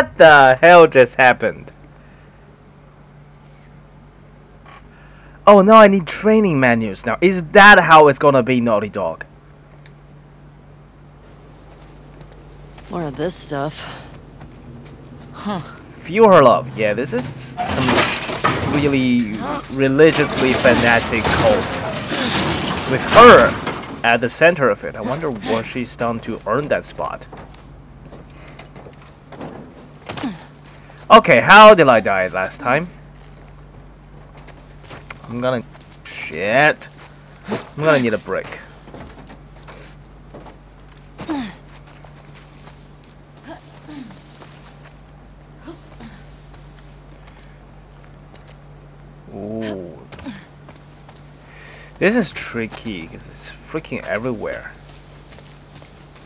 What the hell just happened? Oh no, I need training menus now. Is that how it's gonna be, Naughty Dog? More of this stuff. Huh. Feel her love. Yeah, this is some really religiously fanatic cult. With her at the center of it. I wonder what she's done to earn that spot. Okay, how did I die last time? I'm gonna... Shit. I'm gonna need a brick. Ooh. This is tricky because it's freaking everywhere.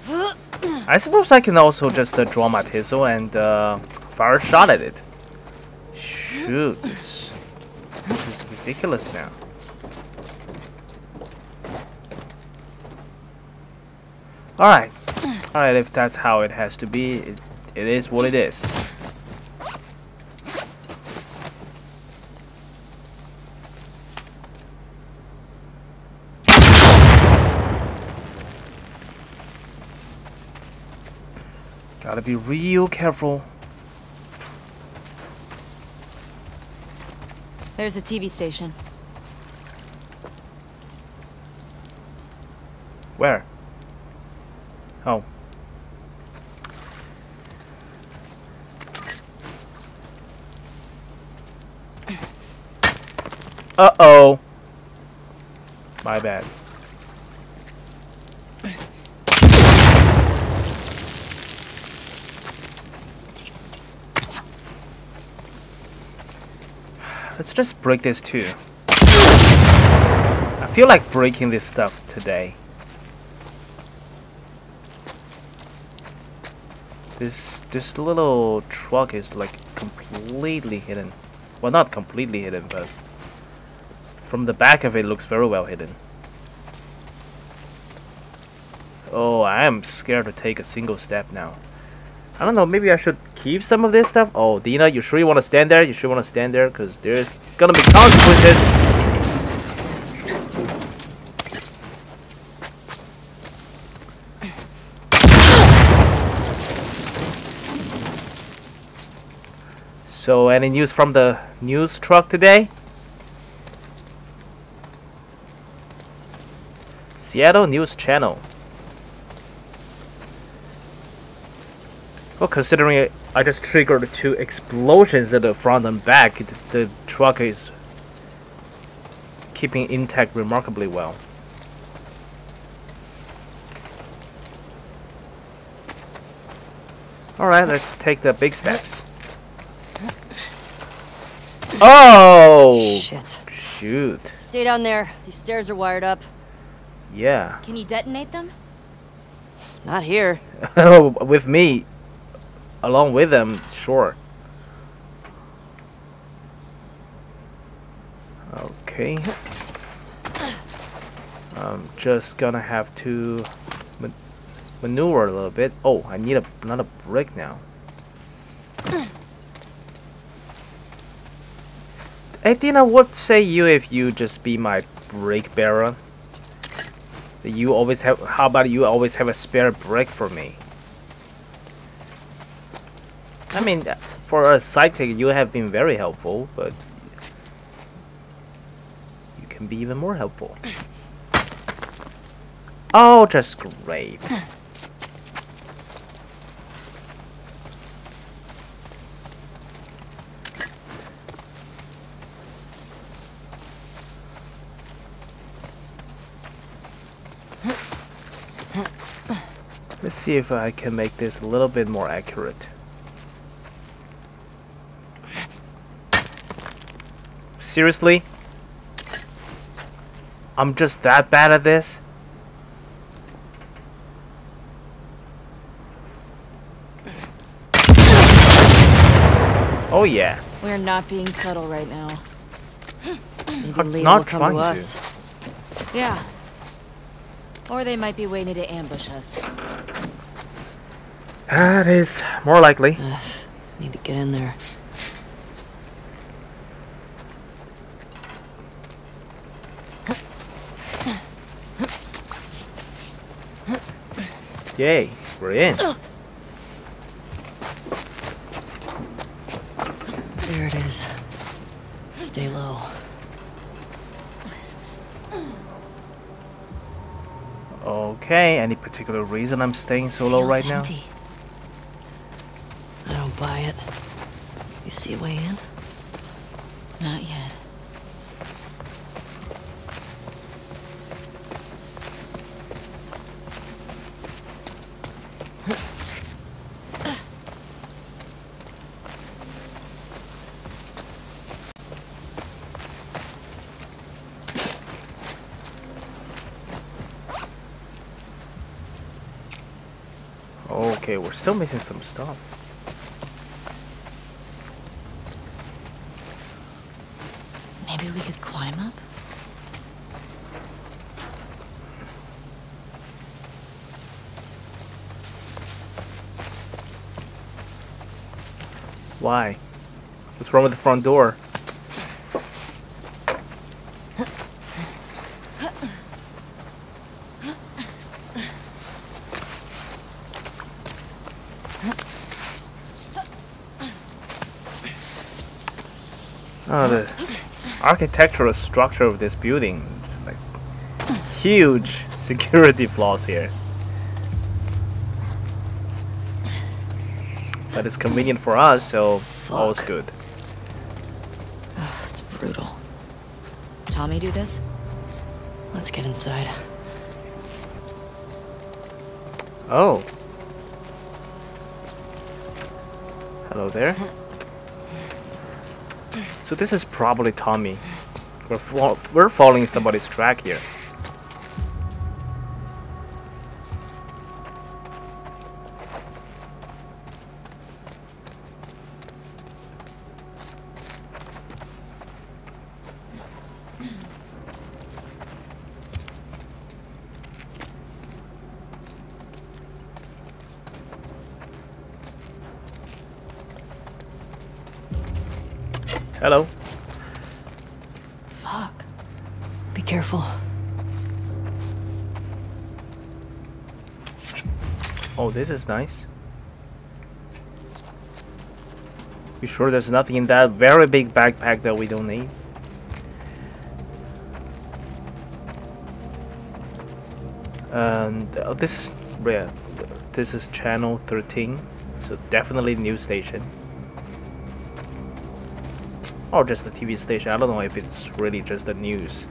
I suppose I can also just uh, draw my pistol and uh, fire a shot at it. Shoot, this, this is ridiculous now. Alright. Alright, if that's how it has to be, it, it is what it is. Gotta be real careful. There's a TV station. Where? Oh. Uh-oh. My bad. Let's just break this too. I feel like breaking this stuff today. This this little truck is like completely hidden. Well, not completely hidden, but from the back of it looks very well hidden. Oh, I am scared to take a single step now. I don't know, maybe I should keep some of this stuff. Oh, Dina, you sure you want to stand there? You sure want to stand there? Because there's gonna be consequences. So, any news from the news truck today? Seattle News Channel. Well, considering it, I just triggered two explosions at the front and back, the, the truck is keeping intact remarkably well. Alright, let's take the big steps. Oh! Shit. Shoot. Stay down there. These stairs are wired up. Yeah. Can you detonate them? Not here. Oh, with me, along with them, sure. Okay. I'm just gonna have to ma maneuver a little bit. Oh, I need a, another brick now. Dina, what say you if you just be my brick bearer? You always have. How about you always have a spare brick for me? I mean, for a psychic, you have been very helpful, but you can be even more helpful. Oh, just great. Let's see if I can make this a little bit more accurate. Seriously? I'm just that bad at this? Oh yeah. We're not being subtle right now. Not will trying to to. us. Yeah. Or they might be waiting to ambush us. That is more likely. Ugh, need to get in there. Yay, we're in. There it is. Stay low. Okay, any particular reason I'm staying so low Feels right now? empty. I don't buy it. You see a way in? Not yet. Still missing some stuff. Maybe we could climb up? Why? What's wrong with the front door? Oh, the architectural structure of this building, like huge security flaws here. But it's convenient for us, so all's Fuck. good. It's brutal. Tommy do this? Let's get inside. Oh. Hello there. So this is probably Tommy. We're, we're following somebody's track here. Hello. Fuck. Be careful. Oh, this is nice. You sure there's nothing in that very big backpack that we don't need? And uh, this is yeah, this is channel 13, so definitely news station. Or just the TV station. I don't know if it's really just the news.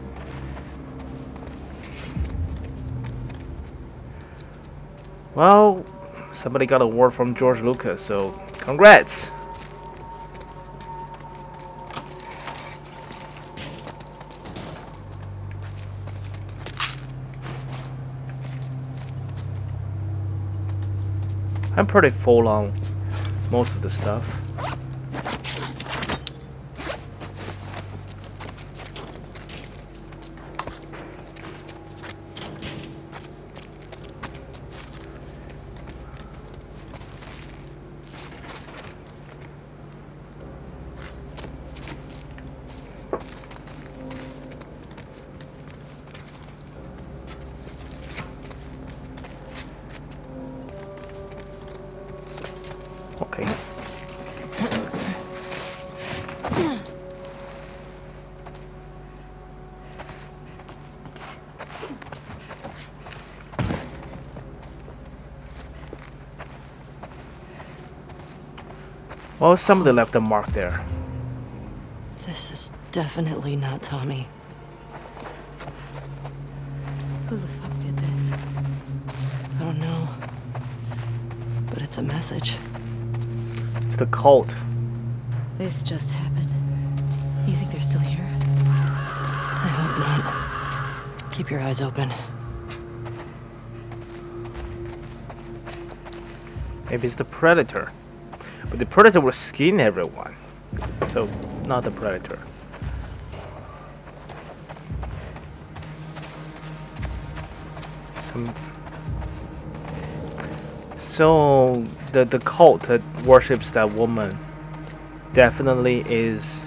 Well, somebody got a word from George Lucas, so congrats! I'm pretty full on most of the stuff. Well, somebody left a mark there. This is definitely not Tommy. Who the fuck did this? I don't know. But it's a message. It's the cult. This just happened. You think they're still here? I hope not. Keep your eyes open. Maybe it's the predator. But the predator will skin everyone. So, not the predator. Some. So the the cult that worships that woman definitely is.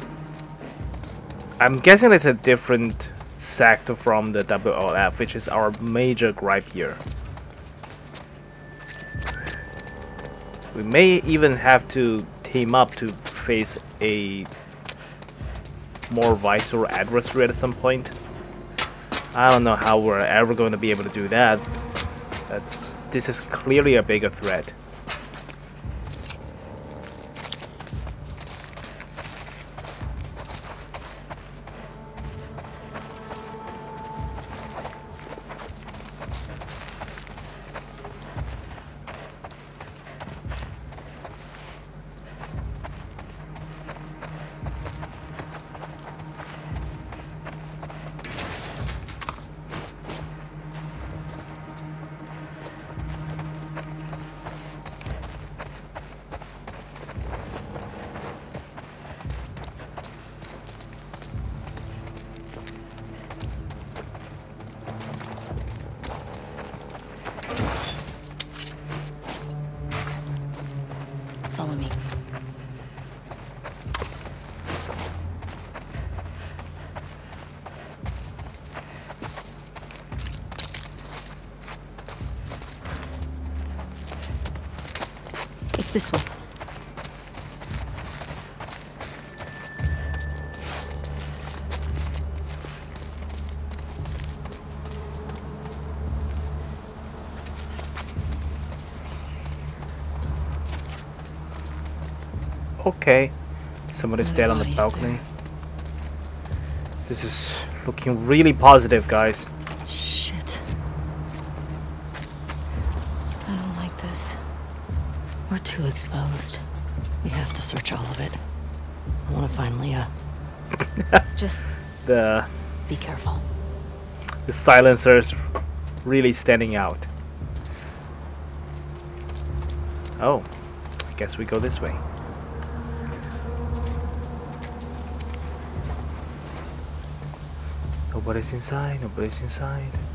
I'm guessing it's a different sect from the WLF, which is our major gripe here. We may even have to team up to face a more vital adversary at some point. I don't know how we're ever going to be able to do that. But this is clearly a bigger threat. Dead on the body up there. balcony. This is looking really positive, guys. Shit. I don't like this. We're too exposed. We have to search all of it. I want to find Leah. Just The be careful. the silencers really standing out. Oh, I guess we go this way. Nobody's inside, No nobody's inside.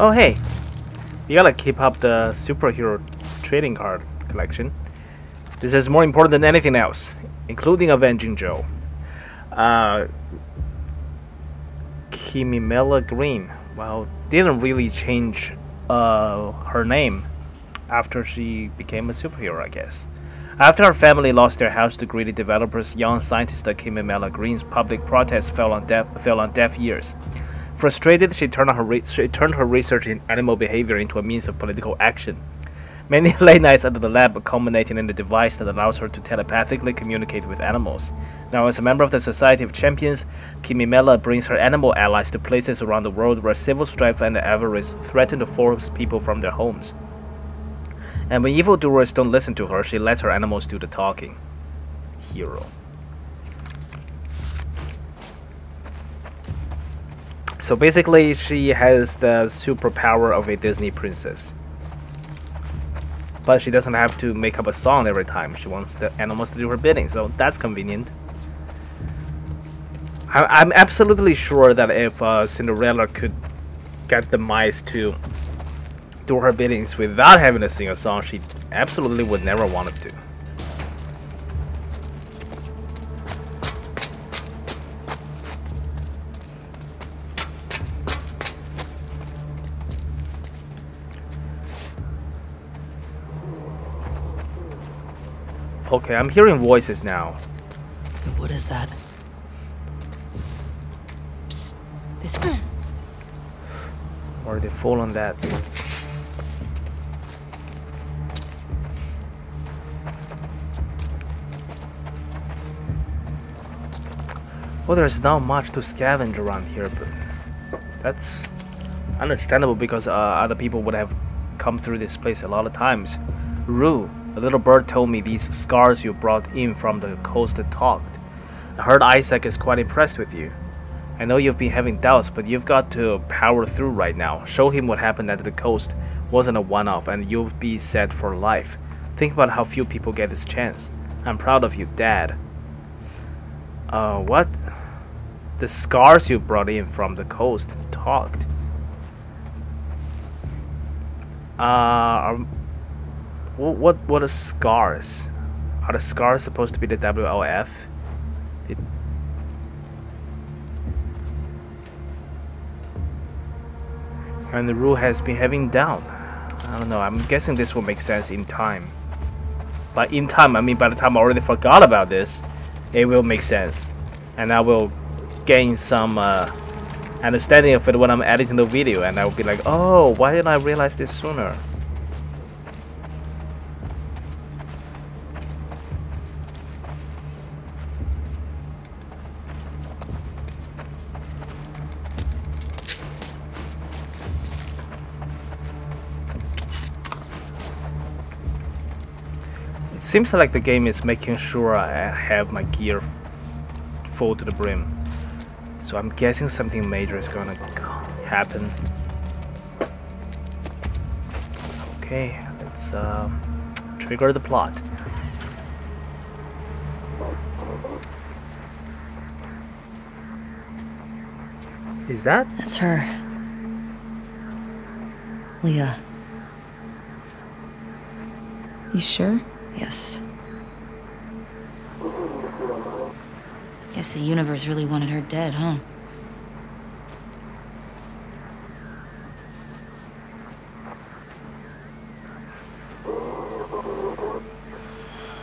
Oh hey, you gotta keep up the superhero trading card collection. This is more important than anything else, including avenging Joel. Uh, Kimimela Green. Well, didn't really change uh, her name after she became a superhero, I guess. After her family lost their house to greedy developers, young scientist Kimimela Green's public protest fell on deaf fell on deaf ears. Frustrated, she turned her she turned her research in animal behavior into a means of political action. Many late nights at the lab culminating in a device that allows her to telepathically communicate with animals. Now, as a member of the Society of Champions, Kimimela brings her animal allies to places around the world where civil strife and avarice threaten to force people from their homes. And when evildoers don't listen to her, she lets her animals do the talking. Hero. So basically, she has the superpower of a Disney princess. But she doesn't have to make up a song every time. She wants the animals to do her bidding, so that's convenient. I- I'm absolutely sure that if uh, Cinderella could get the mice to do her biddings without having to sing a song, she absolutely would never want to. Okay, I'm hearing voices now. What is that? Psst. This way. Or they fall on that. Well, there's not much to scavenge around here, but that's understandable because uh, other people would have come through this place a lot of times. Rue, a little bird told me these scars you brought in from the coast talked. I heard Isaac is quite impressed with you. I know you've been having doubts, but you've got to power through right now. Show him what happened at the coast wasn't a one-off and you'll be set for life. Think about how few people get this chance. I'm proud of you, Dad. Uh, what? The scars you brought in from the coast talked. Uh, what what are scars? Are the scars supposed to be the WLF? And the rule has been having down. I don't know. I'm guessing this will make sense in time. But in time, I mean by the time I already forgot about this, it will make sense, and I will gain some uh, understanding of it when I'm editing the video, and I will be like, oh, why didn't I realize this sooner? Seems like the game is making sure I have my gear full to the brim. So I'm guessing something major is gonna happen. Okay, let's uh, trigger the plot. Is that? That's her. Leah. You sure? Yes. Guess the universe really wanted her dead, huh?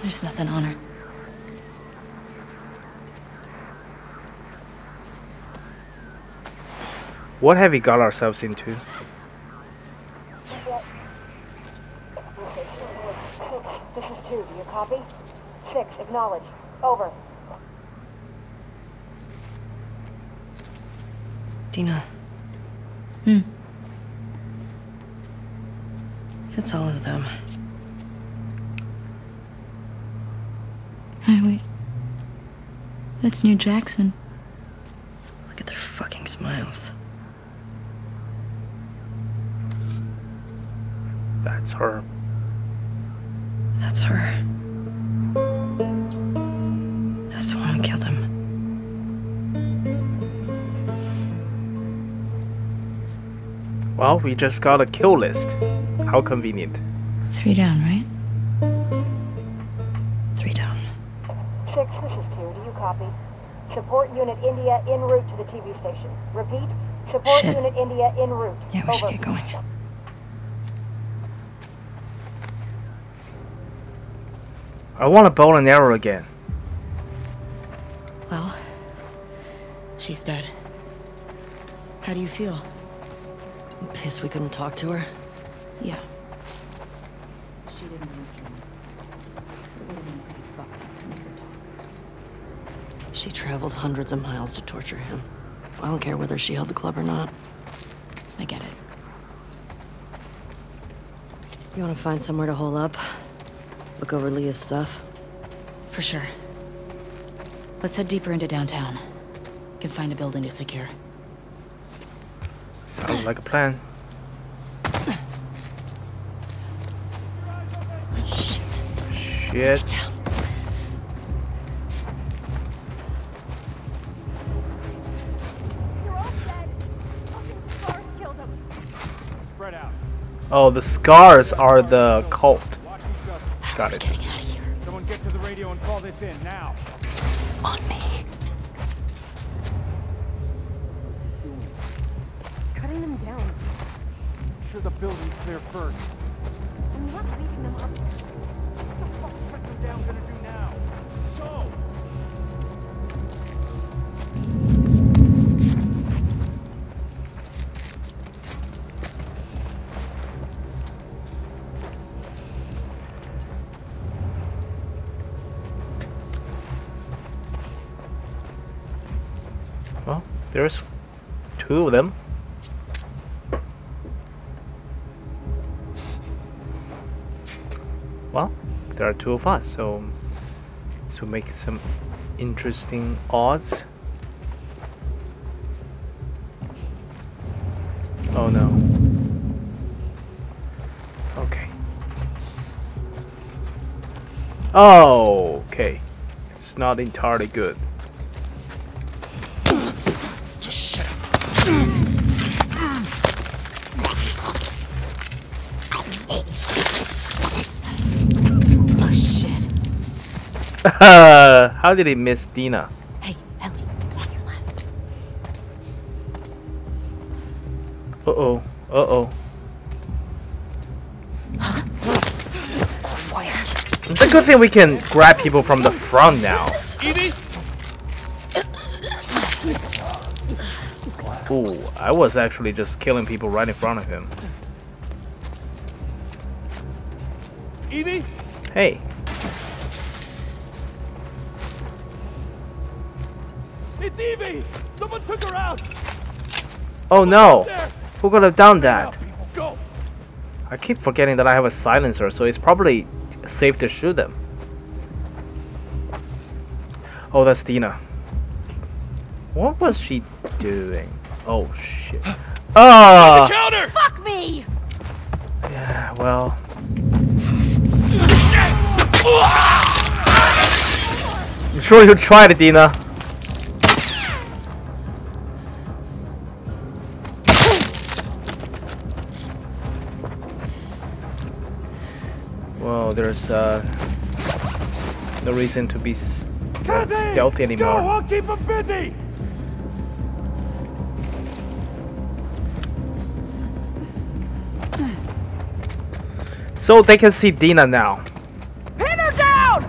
There's nothing on her. What have we got ourselves into? This is two. Do you copy? Six. Acknowledge. Over. Dina. Hmm. It's all of them. Hey, wait. That's near Jackson. Look at their fucking smiles. That's her. That's her. Well, we just got a kill list. How convenient. Three down, right? Three down. Six. This is two. Do you copy? Support Unit India en route to the TV station. Repeat. Support Shit. Unit India en route. Yeah, we should get going. I want a bow and arrow again. Well, she's dead. How do you feel? I'm pissed we couldn't talk to her. Yeah. She didn't mention it would have fucked up to make her talk. She traveled hundreds of miles to torture him. I don't care whether she held the club or not. I get it. You want to find somewhere to hole up? Look over Leah's stuff? For sure. Let's head deeper into downtown. Can find a building to secure. Sounds like a plan. Shit. Shit. Oh, the scars are the cult. Got it. getting out of here. Someone get to the radio and call this in now. On me. The building's clear first. I'm not leaving them up. What the fuck's cut them down gonna do now? Go! Well, there's two of them. There are two of us, so so make some interesting odds. Oh no. Okay. Oh, okay. It's not entirely good. How did he miss Dina? Hey, Ellie, on your left. Uh oh. Uh oh. Quiet. It's a good thing we can grab people from the front now. Evie? Ooh, I was actually just killing people right in front of him. Evie? Hey, It's Evie! Someone took her out! oh no! Who could have done that? go! I keep forgetting that I have a silencer, so it's probably safe to shoot them. Oh, that's Dina. What was she doing? Oh shit. Oh! Counter! Fuck me! Yeah, well. I'm sure you tried it, Dina. There's uh, no reason to be Kathy! stealthy Go! anymore. I'll keep them busy! So they can see Dina now. Pin her down!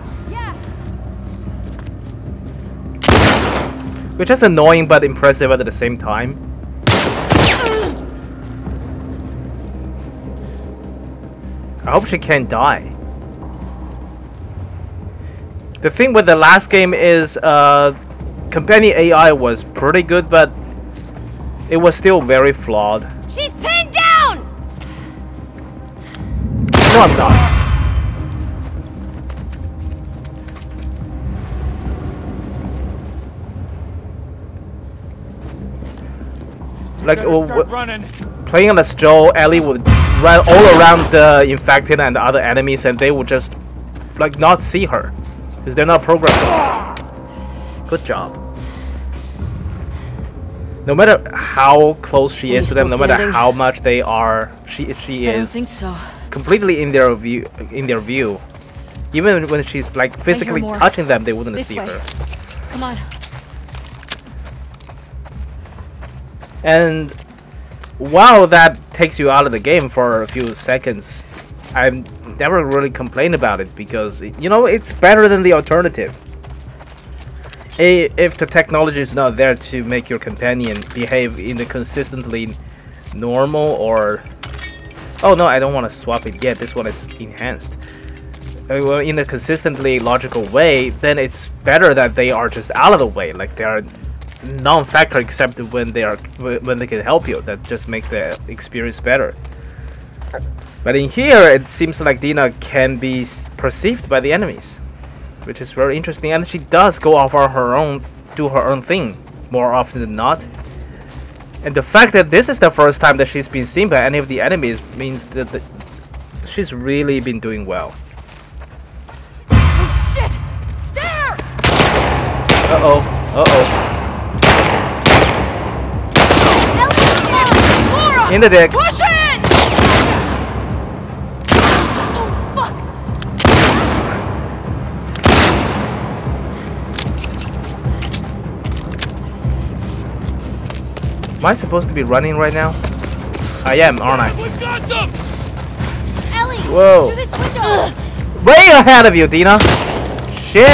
Which is annoying but impressive at the same time. I hope she can't die. The thing with the last game is uh, companion AI was pretty good, but it was still very flawed. She's pinned down! No, I'm not. Like Better w- start w- running. playing as Joel, Ellie would run all around the infected and the other enemies, and they would just like not see her because they're not programmed. Good job. No matter how close she is to them, no still matter standing? how much they are, she if she I is think so. completely in their view. In their view, even when she's like physically touching them, they wouldn't This see way. her. Come on. And while that takes you out of the game for a few seconds, I've never really complain about it because you know it's better than the alternative. If the technology is not there to make your companion behave in a consistently normal or oh no, I don't want to swap it yet. This one is enhanced. Uh, well, in a consistently logical way, then it's better that they are just out of the way, like they are non-factor except when they are when they can help you. That just makes the experience better. But in here, it seems like Dina can be perceived by the enemies, which is very interesting. And she does go off on her own, do her own thing more often than not. And the fact that this is the first time that she's been seen by any of the enemies means that the, she's really been doing well. Shit! There! Uh oh. Uh oh. Ellie, come on! Laura! In the deck. Push it! Am I supposed to be running right now? I am, aren't I? We got them! Ellie! Whoa. Through this window! Way ahead of you, Dina. Shit.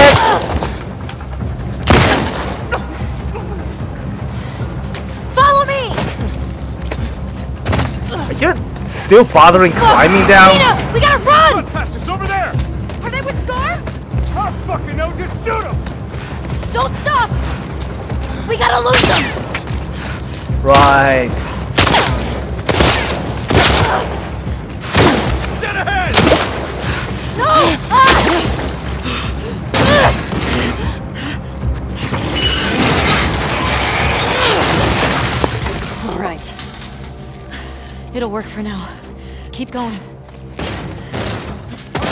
Follow me! Are you still bothering climbing down? Nina, we gotta run! Trespassers over there! Are they with Scar? I fucking know, just shoot them! Don't stop! We gotta lose them! Right. Ahead. No! Ah! All right. It'll work for now. Keep going. On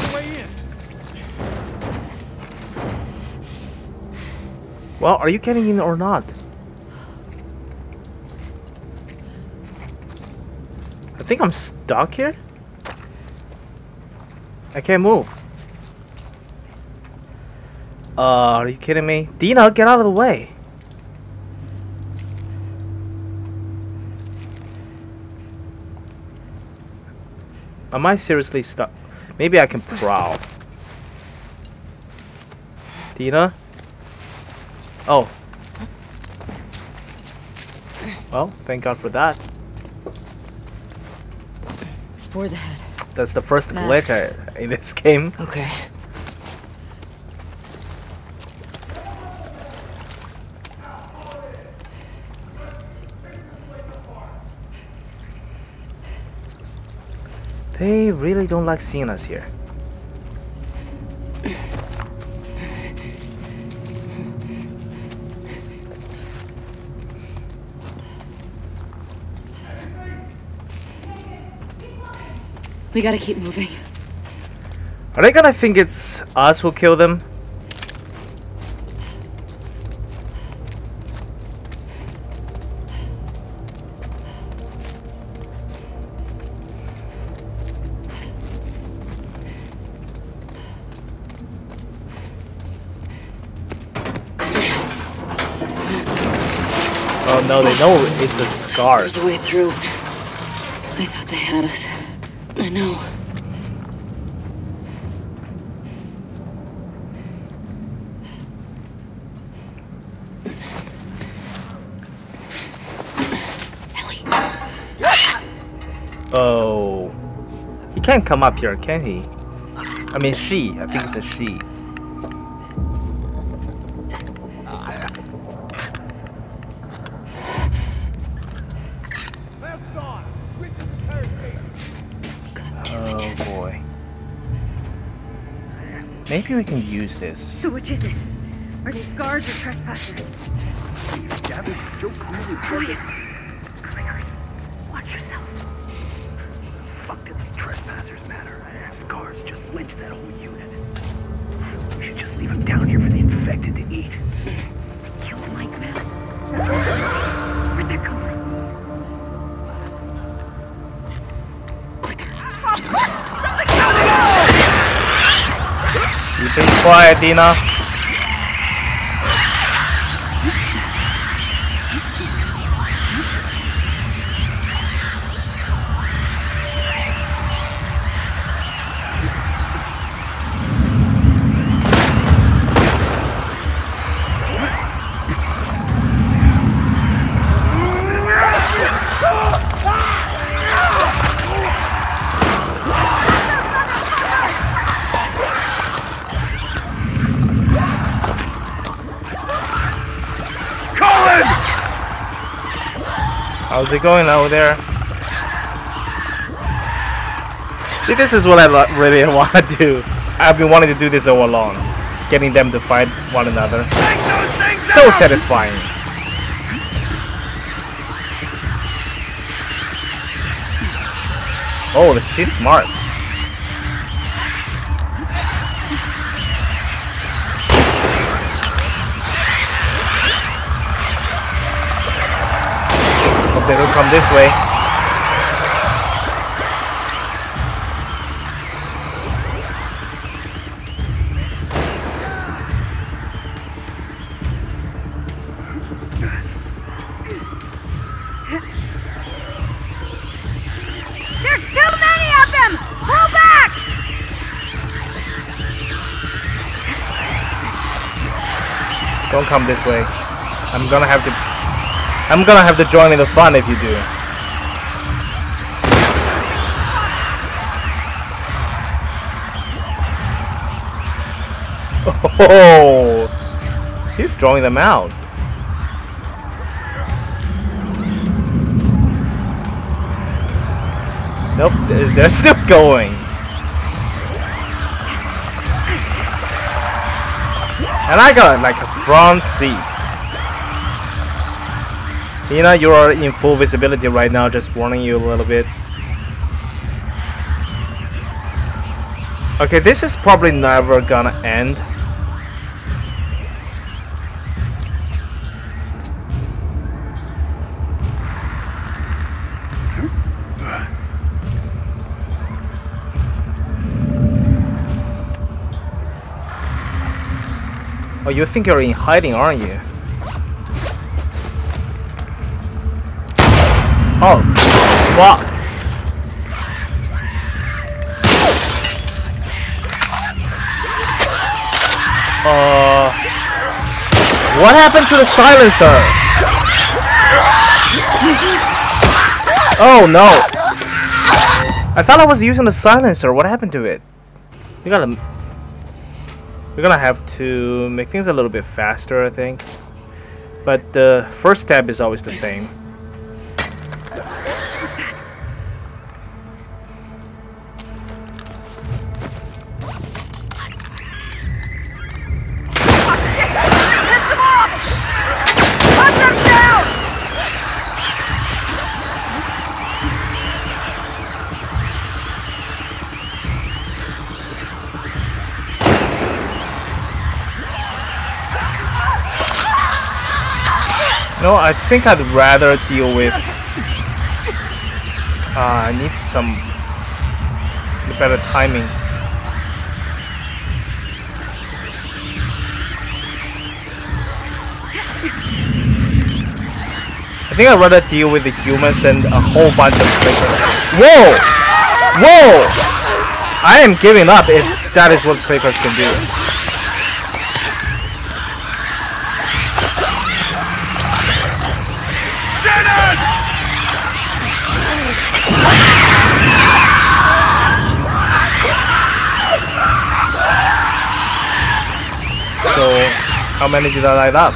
the way in. Well, are you getting in or not? Think I'm stuck here. I can't move. Uh, are you kidding me? Dina, get out of the way. Am I seriously stuck? Maybe I can prowl. Dina? Oh. Well, thank God for that. Spores ahead. That's the first Masks. glitch uh, I- in this game. Okay. They really don't like seeing us here. We gotta keep moving. Are they gonna think it's us who kill them? Oh no, they know it's the scars. There's a way through. They thought they had us. I know. Oh. He can't come up here, can he? I mean, she. I think it's a she. Maybe we can use this. So which is it? Are these guards or trespassers? Gavin, so clearly Keep it quiet, How's it going over there? See, this is what I really want to do. I've been wanting to do this all along. Getting them to fight one another. So satisfying. Oh, she's smart. They don't come this way. There's too many of them! Pull back! Don't come this way. I'm gonna have to. I'm gonna have to join in the fun if you do. Oh, she's drawing them out. Nope, they're still going. And I got like a front seat. You know, you are in full visibility right now, just warning you a little bit. Okay, this is probably never gonna end. Oh, you think you're in hiding, aren't you? Fuck. Uh, what happened to the silencer? Oh no! I thought I was using the silencer. What happened to it? We gotta. We're gonna have to make things a little bit faster, I think. But the first step is always the same. Think I'd rather deal with. Uh, I need some better timing. I think I'd rather deal with the humans than a whole bunch of clickers. Whoa! Whoa! I am giving up if that is what clickers can do. How many did I light up?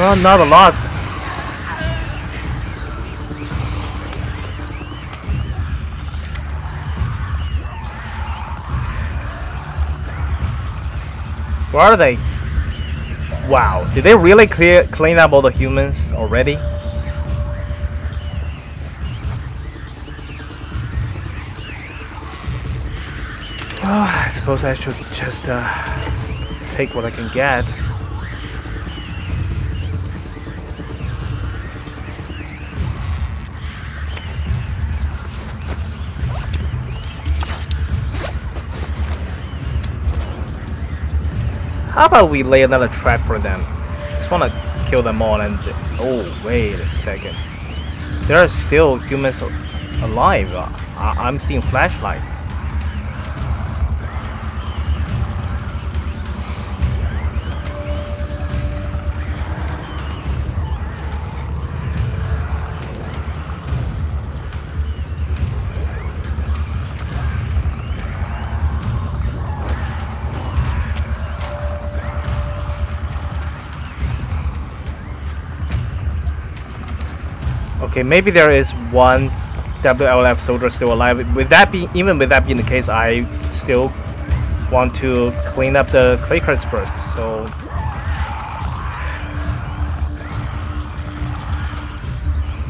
Well, not a lot. Where are they? Wow, did they really clear clean up all the humans already? Oh, I suppose I should just uh, take what I can get. How about we lay another trap for them? Just wanna kill them all and... Oh, wait a second. There are still humans alive. I I'm seeing flashlight. Okay, maybe there is one WLF soldier still alive. With that be even with that being the case, I still want to clean up the clickers first. So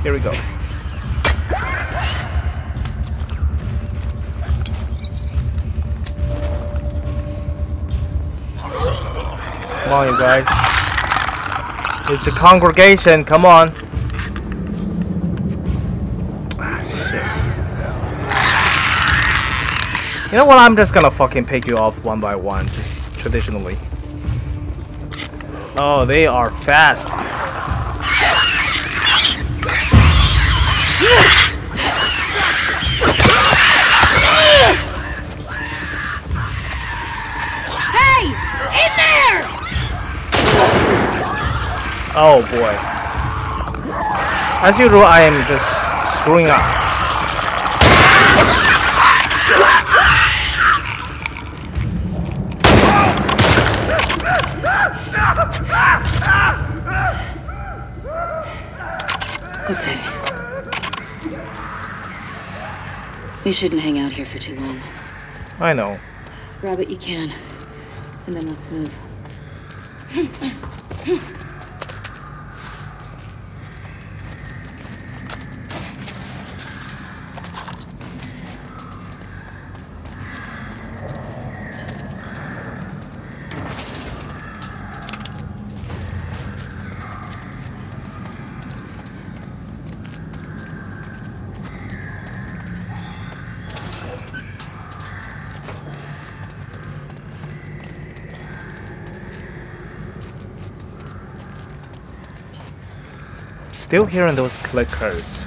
here we go. Come on, you guys. It's a congregation. Come on. You know what? I'm just gonna fucking pick you off one by one, just traditionally. Oh, they are fast. Hey! In there! Oh boy. As usual, I am just screwing up. We shouldn't hang out here for too long. I know. Grab what you can, and then let's move. Still hearing those clickers.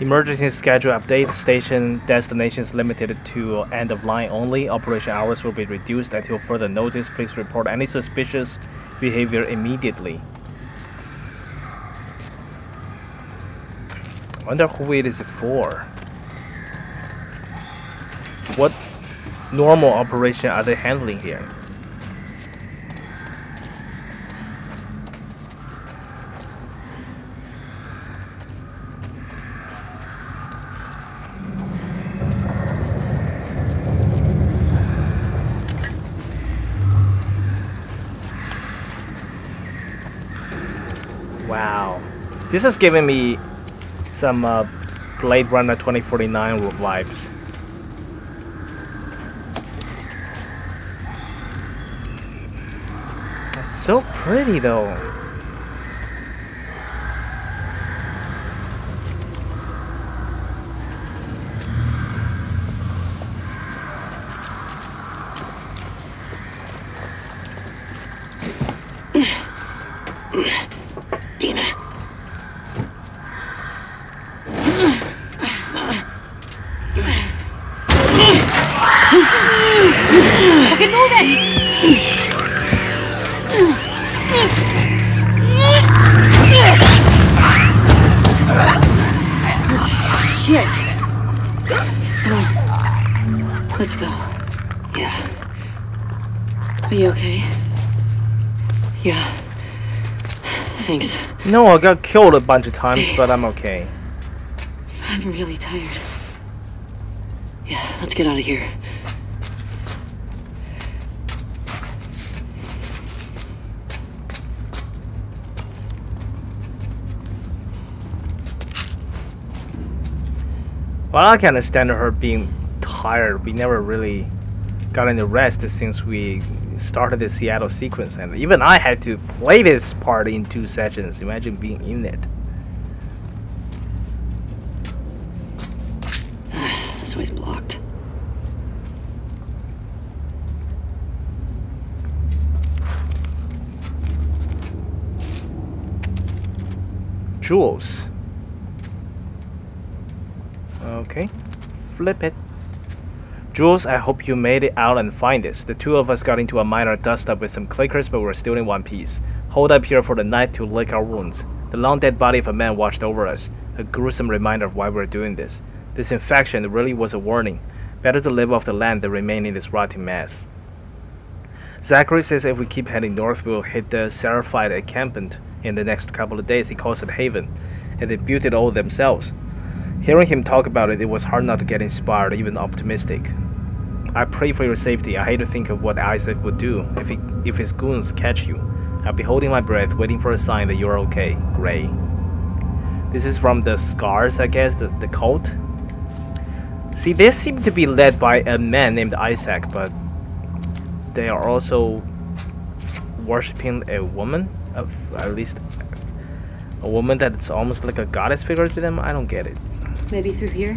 Emergency schedule update. Station destinations limited to end of line only. Operation hours will be reduced until further notice. Please report any suspicious behavior immediately. Wonder who it is for. What normal operation are they handling here? Wow. This is giving me some uh, Blade Runner 2049 vibes. That's so pretty though. I got killed a bunch of times, but I'm okay. I'm really tired. Yeah, let's get out of here. Well, I can understand her being tired. We never really got any rest since we started the Seattle sequence, and even I had to play this part in two sessions. Imagine being in it. This way's blocked. Jules. Okay. Flip it. Jules, I hope you made it out and find this. The two of us got into a minor dust-up with some clickers, but we're still in one piece. Hold up here for the night to lick our wounds. The long dead body of a man watched over us, a gruesome reminder of why we're doing this. This infection really was a warning. Better to live off the land than remain in this rotting mess. Zachary says if we keep heading north, we'll hit the Seraphite encampment in the next couple of days. He calls it Haven, and they built it all themselves. Hearing him talk about it, it was hard not to get inspired, even optimistic. I pray for your safety. I hate to think of what Isaac would do if he, if his goons catch you. I'll be holding my breath, waiting for a sign that you're okay. Gray. This is from the Scars, I guess, the, the cult. See, they seem to be led by a man named Isaac, but they are also worshipping a woman, of at least a woman that's almost like a goddess figure to them. I don't get it. Maybe through here?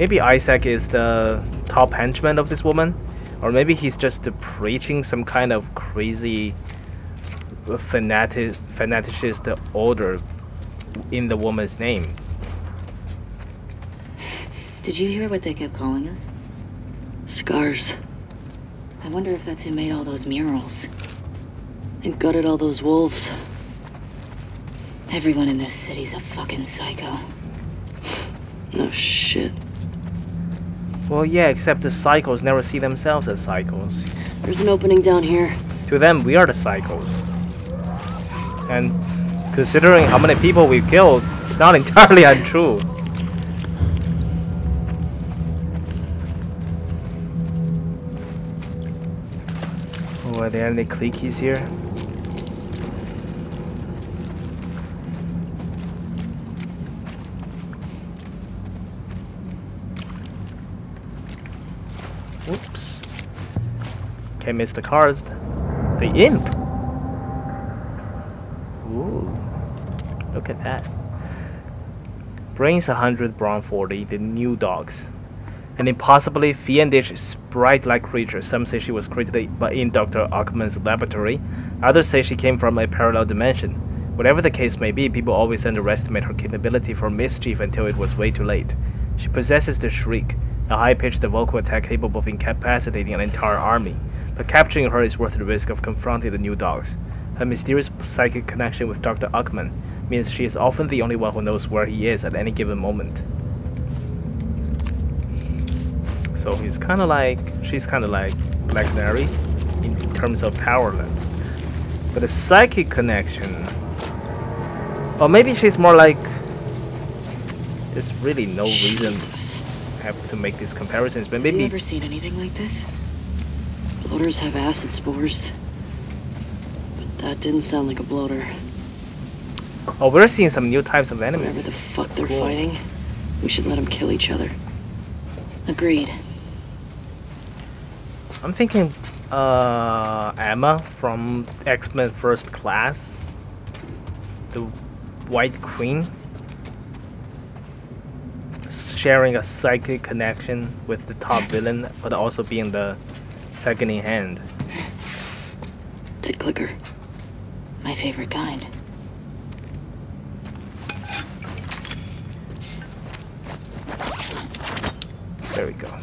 Maybe Isaac is the top henchman of this woman, or maybe he's just uh, preaching some kind of crazy fanatic fanaticist order in the woman's name. Did you hear what they kept calling us? Scars. I wonder if that's who made all those murals. And gutted all those wolves. Everyone in this city's a fucking psycho. Oh shit. Well, yeah, except the psychos never see themselves as psychos. There's an opening down here. To them, we are the psychos. And Considering how many people we've killed, it's not entirely untrue. Oh, are there any cliquies here? Miss the cars. The imp! Ooh. Look at that. Brains 100, Brawn 40, the new dogs. An impossibly fiendish, sprite-like creature. Some say she was created by in Dr. Ockman's laboratory. Others say she came from a parallel dimension. Whatever the case may be, people always underestimate her capability for mischief until it was way too late. She possesses the Shriek, a high-pitched vocal attack capable of incapacitating an entire army. But capturing her is worth the risk of confronting the new dogs. Her mysterious psychic connection with Dr. Uckman means she is often the only one who knows where he is at any given moment. So he's kind of like, she's kind of like Black Canary in terms of power level. But a psychic connection, or maybe she's more like, there's really no reason Jesus. to have to make these comparisons, but maybe... Have you ever seen anything like this? Bloaters have acid spores. But that didn't sound like a bloater. Oh, we're seeing some new types of enemies. Whatever the fuck That's they're cool. fighting, we should let them kill each other. Agreed. I'm thinking, uh, Emma from X Men First Class, the White Queen, sharing a psychic connection with the top villain, but also being the second hand. Dead clicker. My favorite kind. There we go.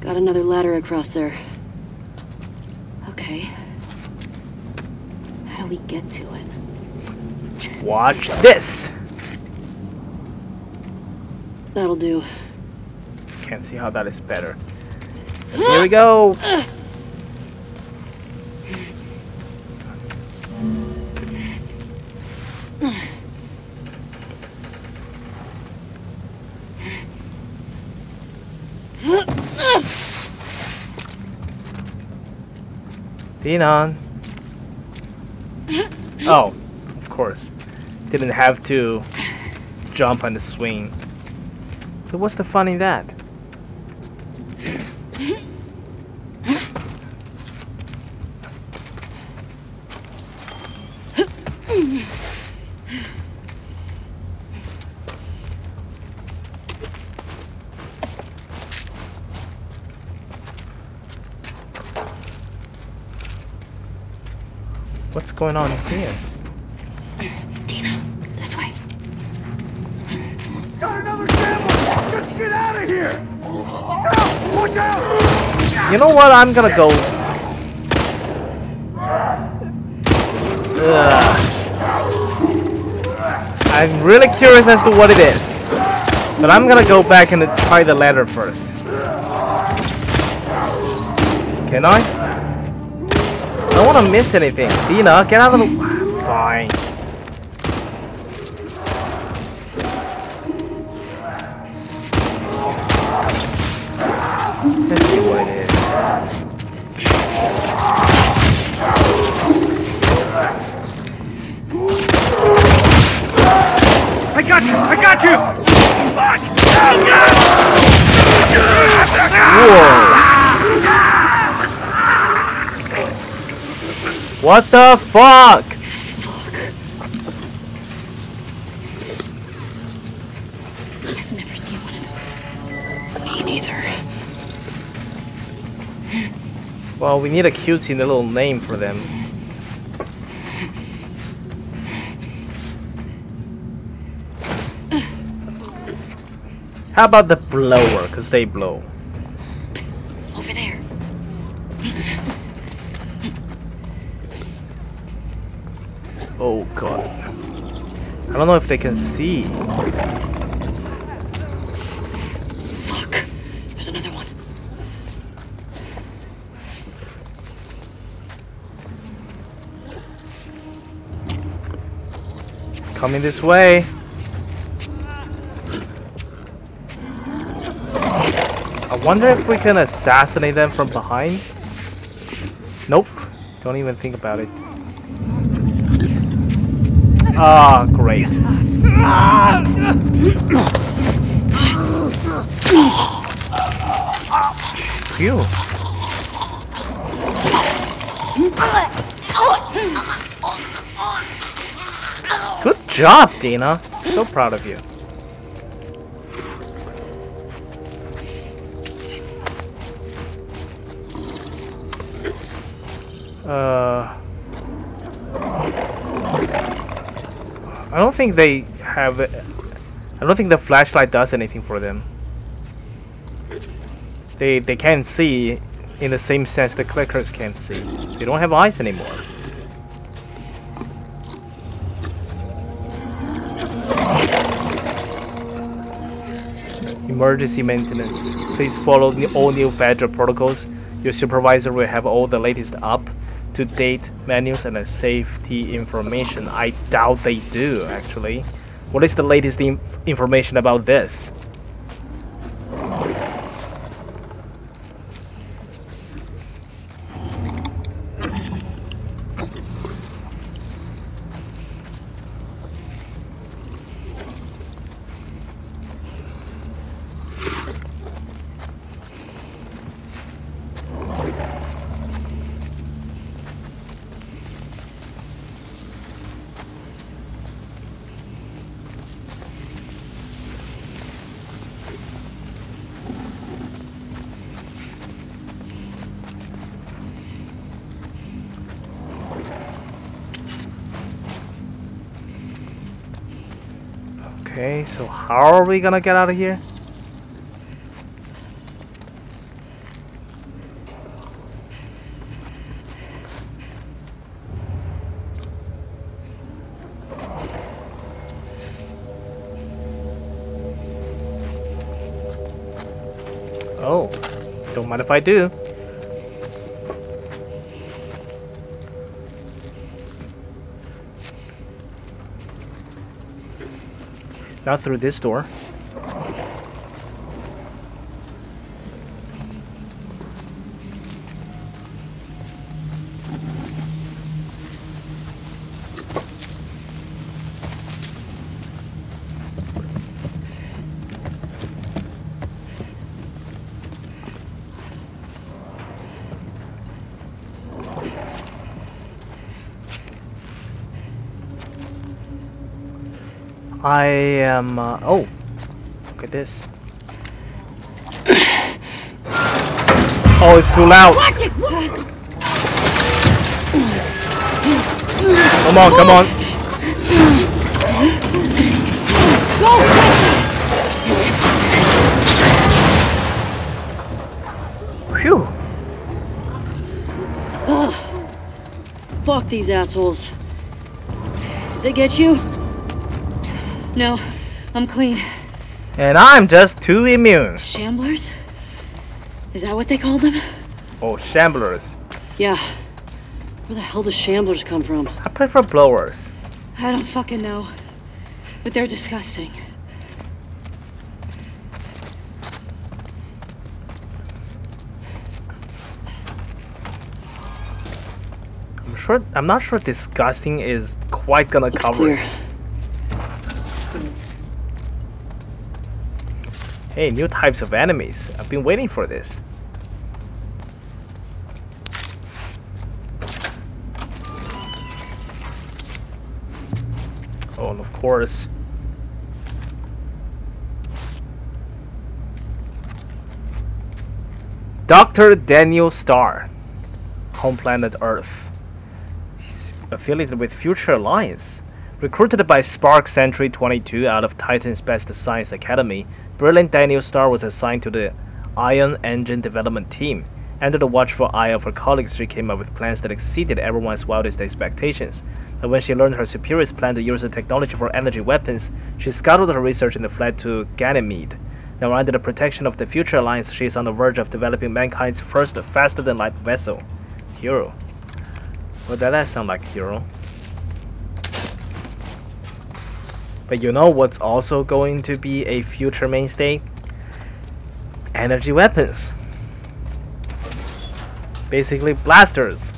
Got another ladder across there. Okay. How do we get to it? Watch this. That'll do. Can't see how that is better. Here we go. Dinon. Oh, of course. Didn't have to jump on the swing. But what's the fun in that? What's going on what? I'm gonna go. Ugh. I'm really curious as to what it is. But I'm gonna go back and try the ladder first. Can I? I don't wanna miss anything. Dina, get out of the. What the fuck? fuck? I've never seen one of those. Me neither. Well, we need a cutesy little name for them. How about the blower? Because they blow. Oh god. I don't know if they can see. Fuck. There's another one. It's coming this way. I wonder if we can assassinate them from behind? Nope. Don't even think about it. Ah, great. Phew. Good job, Dina. So proud of you. Uh, I don't think they have. I don't think the flashlight does anything for them. They they can't see in the same sense the clickers can't see. They don't have eyes anymore. Emergency maintenance. Please follow the all new federal protocols. Your supervisor will have all the latest up to date menus and safety information. I doubt they do, actually. What is the latest inf information about this? Okay, so how are we gonna get out of here? Oh, don't mind if I do. Not through this door. Am. Uh, oh, look at this. Oh, it's too loud. Come on, come on. Phew. Fuck these assholes. Did they get you? No, I'm clean. And I'm just too immune. Shamblers? Is that what they call them? Oh, shamblers. Yeah. Where the hell do shamblers come from? I prefer blowers. I don't fucking know. But they're disgusting. I'm sure. I'm not sure disgusting is quite gonna Looks cover clear. it. Hey, new types of enemies. I've been waiting for this. Oh, and of course. Dr. Daniel Starr, home planet Earth. He's affiliated with Future Alliance. Recruited by Spark Century 22 out of Titan's Best Science Academy, brilliant Daniel Starr was assigned to the Ion Engine Development Team. Under the watchful eye of her colleagues, she came up with plans that exceeded everyone's wildest expectations. But when she learned her superiors planned to use the technology for energy weapons, she scuttled her research and fled to Ganymede. Now, under the protection of the Future Alliance, she is on the verge of developing mankind's first faster-than-light vessel. Hero. What Well, that does sound like hero. But you know what's also going to be a future mainstay? Energy weapons. Basically blasters.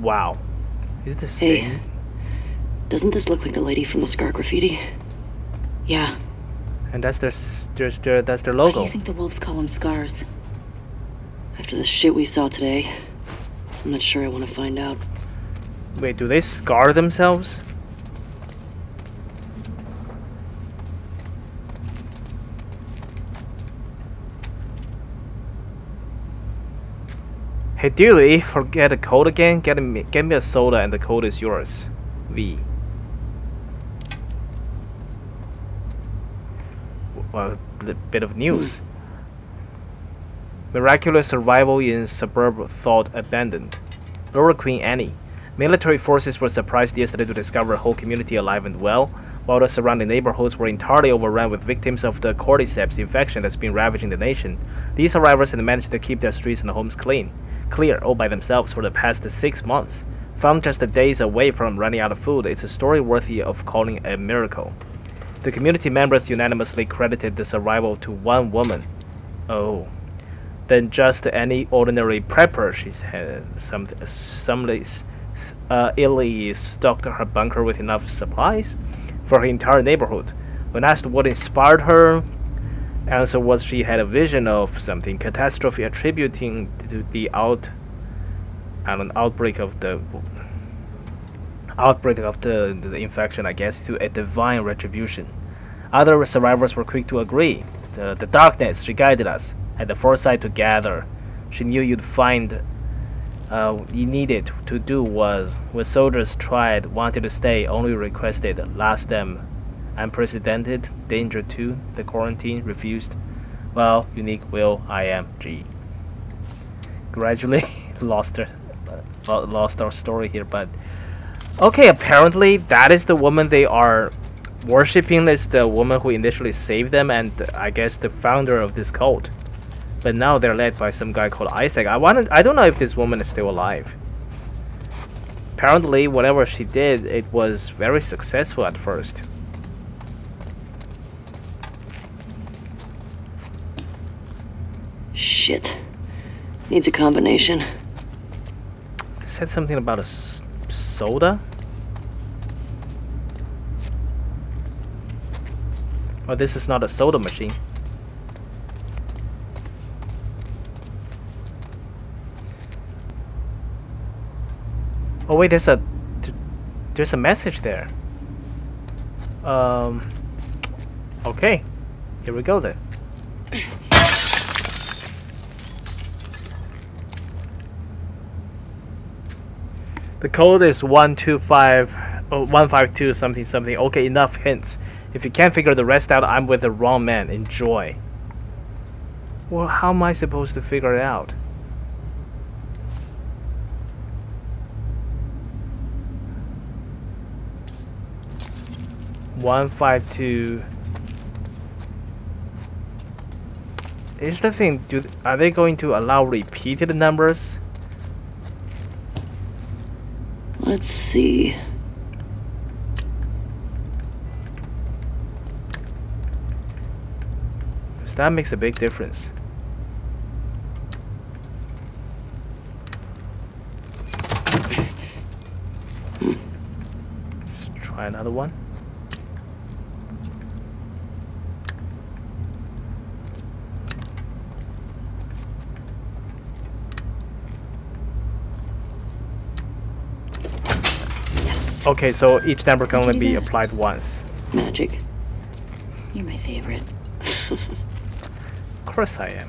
Wow. Is the same? Doesn't this look like the lady from the Scar graffiti? Yeah. And that's their, there's their that's their Why do logo. you think the wolves call them scars? After the shit we saw today, I'm not sure I want to find out. Wait, do they scar themselves? Hey Dewey, forget the code again. Get me, get me a soda, and the code is yours. V. Well, a bit of news. Miraculous survival in suburb thought abandoned. Lower Queen Annie. Military forces were surprised yesterday to discover a whole community alive and well, while the surrounding neighborhoods were entirely overrun with victims of the cordyceps infection that's been ravaging the nation. These arrivals had managed to keep their streets and homes clean, clear all by themselves for the past six months. Found just days away from running out of food, it's a story worthy of calling a miracle. The community members unanimously credited the survival to one woman. Oh than just any ordinary prepper. She had some some uh, illy stocked her bunker with enough supplies for her entire neighborhood. When asked what inspired her, answer was she had a vision of something catastrophe attributing to the out an outbreak of the outbreak of the, the infection, I guess, to a divine retribution. Other survivors were quick to agree. The, the darkness, she guided us, had the foresight to gather. She knew you'd find uh, you needed to do was, when soldiers tried, wanted to stay, only requested, last them. Unprecedented, danger to, the quarantine, refused. Well, unique will, I am, G. Gradually lost her, uh, lost our story here, but okay, apparently that is the woman they are worshipping is the woman who initially saved them and I guess the founder of this cult. But now they're led by some guy called Isaac. I wanted I don't know if this woman is still alive. Apparently whatever she did, it was very successful at first. Shit. Needs a combination. It said something about a soda? Oh, this is not a soda machine. Oh wait, there's a there's a message there. Um. Okay, here we go then. The code is 125 oh, 152 something something. Okay, enough hints. If you can't figure the rest out, I'm with the wrong man. Enjoy. Well, how am I supposed to figure it out? One five two. Is the thing. Do are they going to allow repeated numbers? Let's see. Because that makes a big difference. Hmm. Let's try another one. Yes. Okay, so each number can only be applied once. Magic. You're my favorite. Of course I am.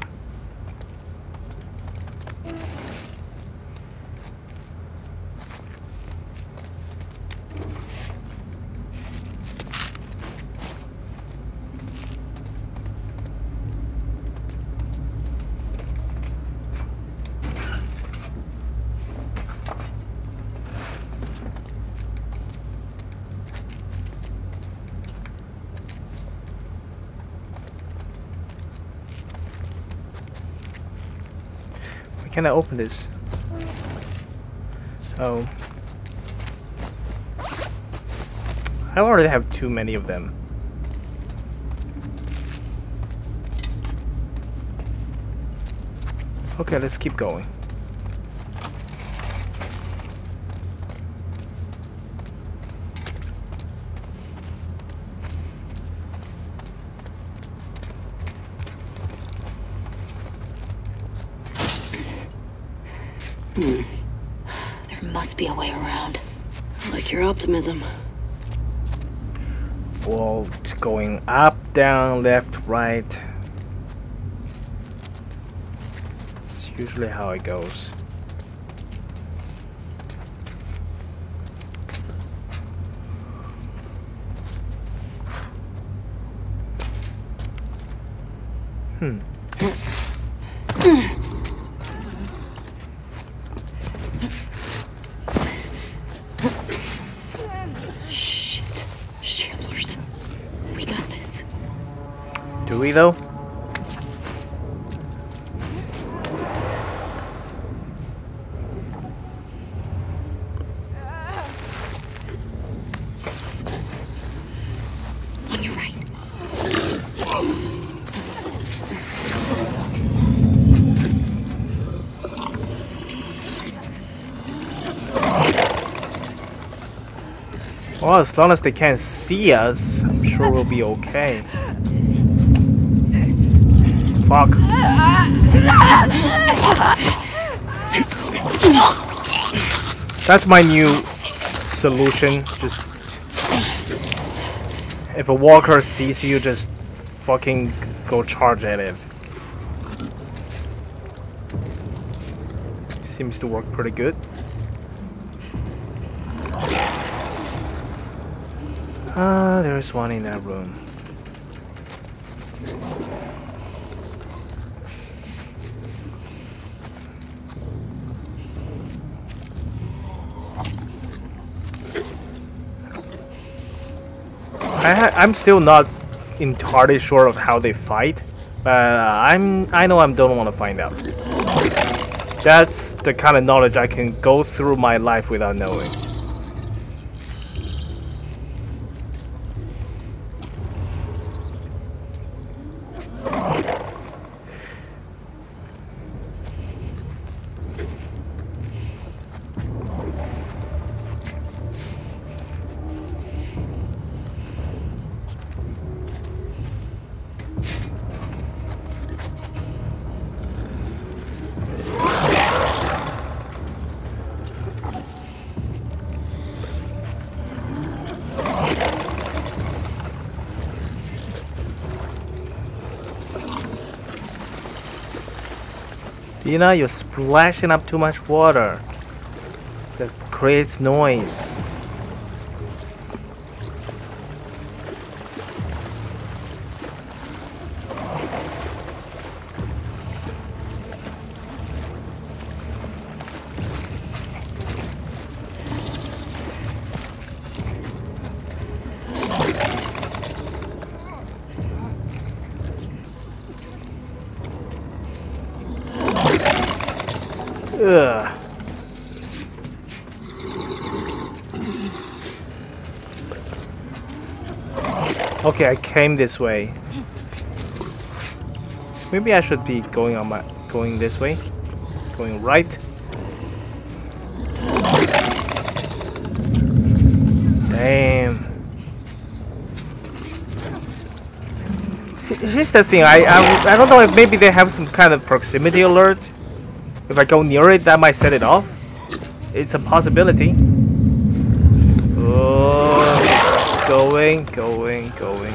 Can I open this? Oh. I already have too many of them. Okay, let's keep going. There must be a way around. I like your optimism. Well, it's going up, down, left, right. It's usually how it goes. Well, as long as they can't see us, I'm sure we'll be okay. Fuck. That's my new solution. Just if a walker sees you, just fucking go charge at it. Seems to work pretty good. Ah, there's one in that room. I ha I'm still not entirely sure of how they fight, but I'm I know I don't want to find out. That's the kind of knowledge I can go through my life without knowing. Dina, you're splashing up too much water. That creates noise. Okay, I came this way. Maybe I should be going on my going this way. Going right. Damn. Here's the thing, I, I I don't know if maybe they have some kind of proximity alert. If I go near it, that might set it off. It's a possibility. Oh, going, going, going.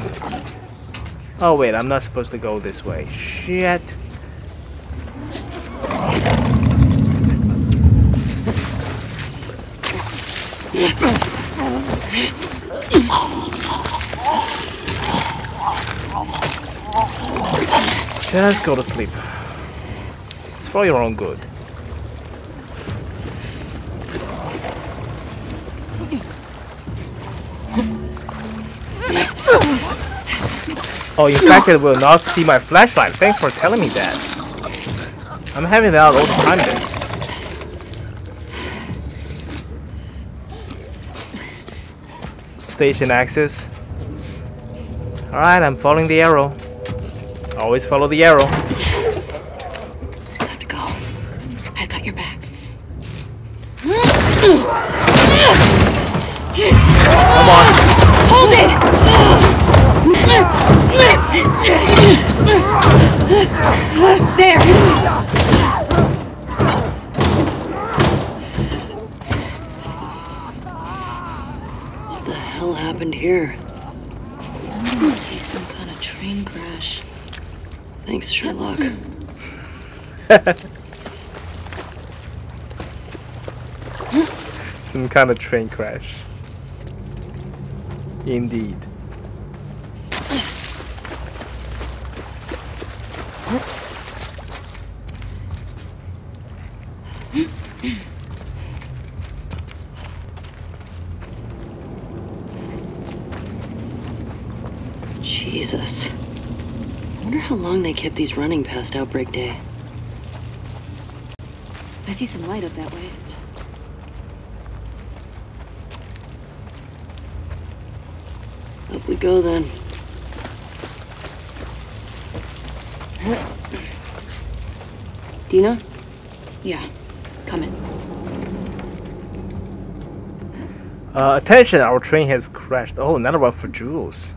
Oh wait, I'm not supposed to go this way. Shit. Just go to sleep. It's for your own good. Oh, in fact, it will not see my flashlight. Thanks for telling me that. I'm having that all the time then. Station access. Alright, I'm following the arrow. Always follow the arrow. Some kind of train crash. Indeed. Jesus. I wonder how long they kept these running past Outbreak Day. I see some light up that way. Up we go then. Dina? Yeah, come in. Uh, attention, our train has crashed. Oh, another one for Jules.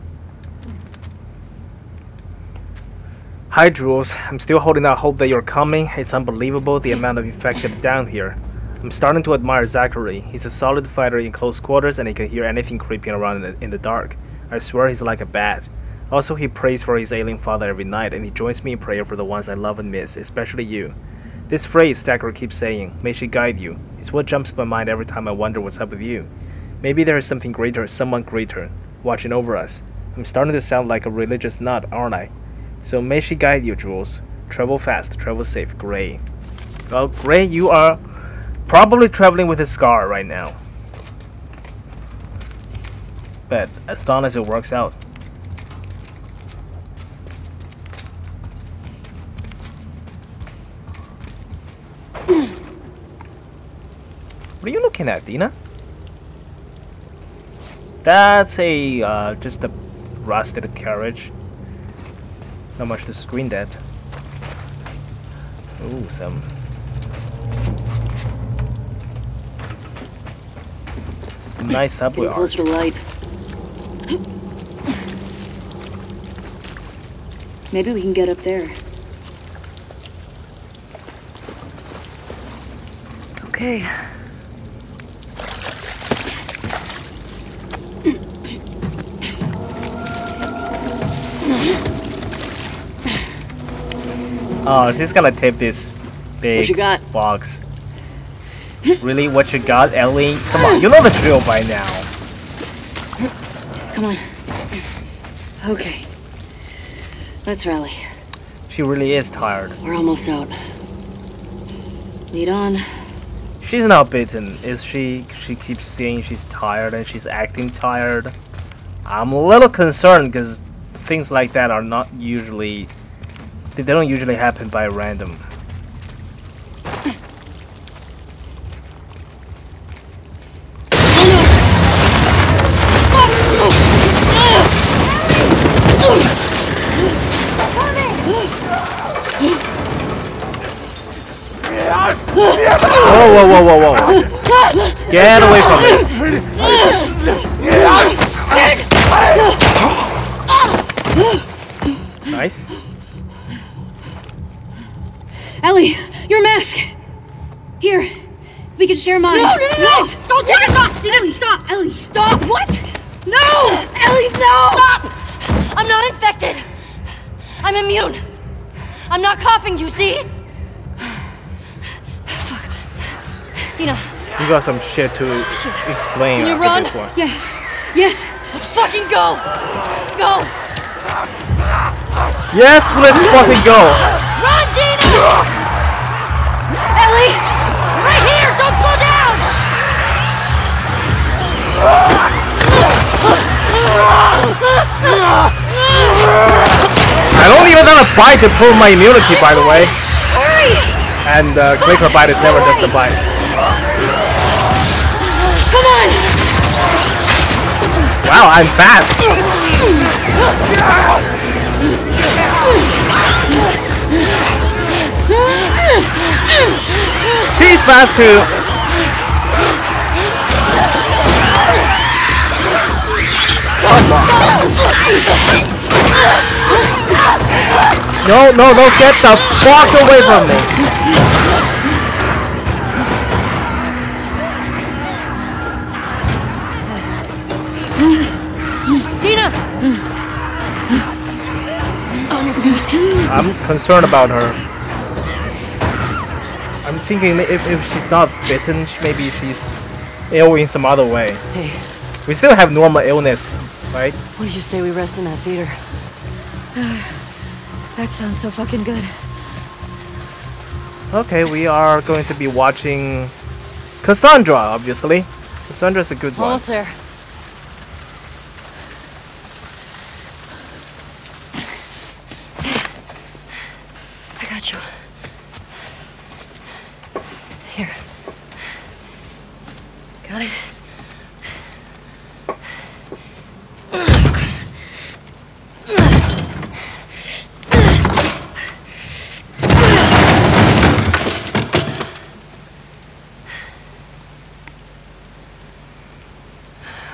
Hi, Jules. I'm still holding out hope that you're coming. It's unbelievable the amount of infected down here. I'm starting to admire Zachary. He's a solid fighter in close quarters and he can hear anything creeping around in the, in the dark. I swear he's like a bat. Also, he prays for his ailing father every night and he joins me in prayer for the ones I love and miss, especially you. This phrase Zachary keeps saying, may she guide you, is what jumps to my mind every time I wonder what's up with you. Maybe there is something greater, someone greater, watching over us. I'm starting to sound like a religious nut, aren't I? So may she guide you, Jules. Travel fast, travel safe, Gray. Well, Gray, you are probably traveling with a scar right now. But as long as it works out. What are you looking at, Dina? That's a uh, just a rusted carriage. Not much to screen that. Ooh, some. some nice subway Getting art. close for light. Maybe we can get up there. Okay. Oh, she's gonna tip this big you got? box. really? What you got, Ellie? Come on, you know the drill by now. Come on. Okay. Let's rally. She really is tired. We're almost out. Lead on. She's not bitten, is she? She keeps saying she's tired and she's acting tired. I'm a little concerned because things like that are not usually. They they don't usually happen by random. Whoa, whoa, whoa, whoa, whoa. Get away from me. Nice. Ellie, your mask! Here, we can share mine. No, no, no, no! Don't take it! Stop! Ellie, stop! Ellie, stop! What? No! Ellie, no! Stop! I'm not infected. I'm immune. I'm not coughing, you see? Fuck. Dina, You got some shit to explain Can you run? this one. Yeah. Yes. let's fucking go! Go! Yes, let's fucking go. Run, Dina! I don't even have a fight to prove my immunity, by the way. And uh, clicker bite is never just a bite. Come on! Wow, I'm fast. She's fast too. No, no, no, get the fuck away from me. Dina! I'm concerned about her. I'm thinking if, if she's not bitten, maybe she's ill in some other way. We still have normal illness, right? what do you say we rest in that theater? That sounds so fucking good. Okay, we are going to be watching Cassandra, obviously. Cassandra's a good one. Almost there. I got you. Here. Got it?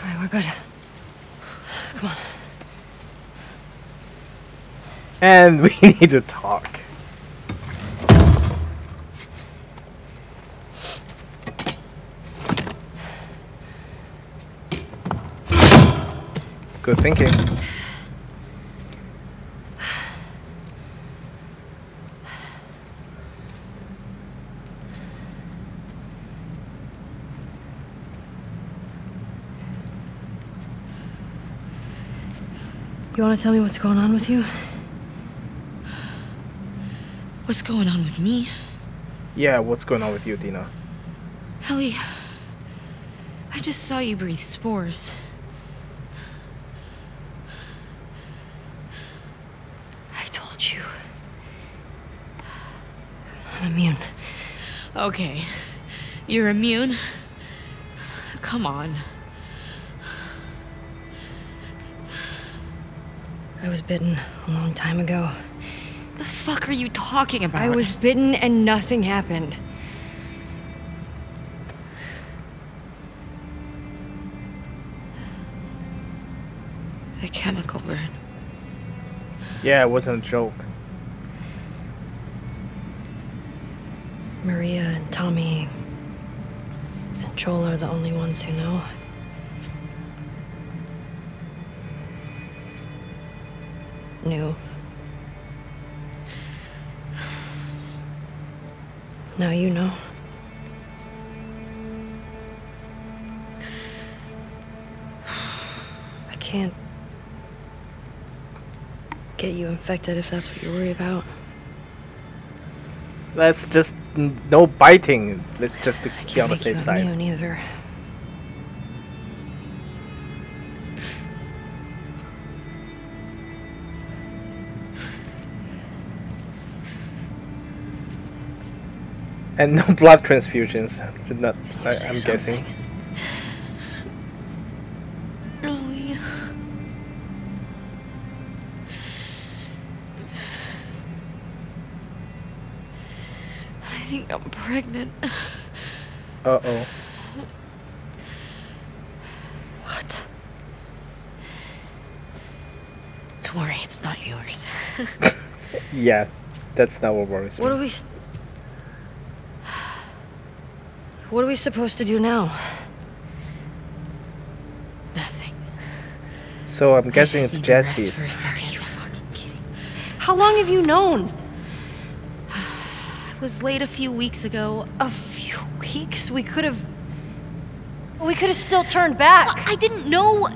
All right, we're good. Come on. We need to talk. Good thinking. You want to tell me what's going on with you? What's going on with me? Yeah, what's going on with you, Dina? Ellie, I just saw you breathe spores. I told you. I'm immune. Okay. You're immune? Come on. I was bitten a long time ago. What the fuck are you talking about? I was bitten and nothing happened. The chemical burn. Yeah, it wasn't a joke. Maria and Tommy and Joel are the only ones who know. Knew. Now you know. I can't get you infected if that's what you're worried about. Let's just n- no biting. Let's just to be on the can't make you safe side. immune either. And no blood transfusions. Did not. I, I'm something. guessing. I think I'm pregnant. Uh oh. What? Don't worry, it's not yours. Yeah, that's not what worries me. What are we? What are we supposed to do now? Nothing. So I'm I guessing just it's need to rest Jesse's. for a second. Are you fucking kidding? How long have you known? I was late a few weeks ago. A few weeks. We could have. We could have still turned back. I didn't know.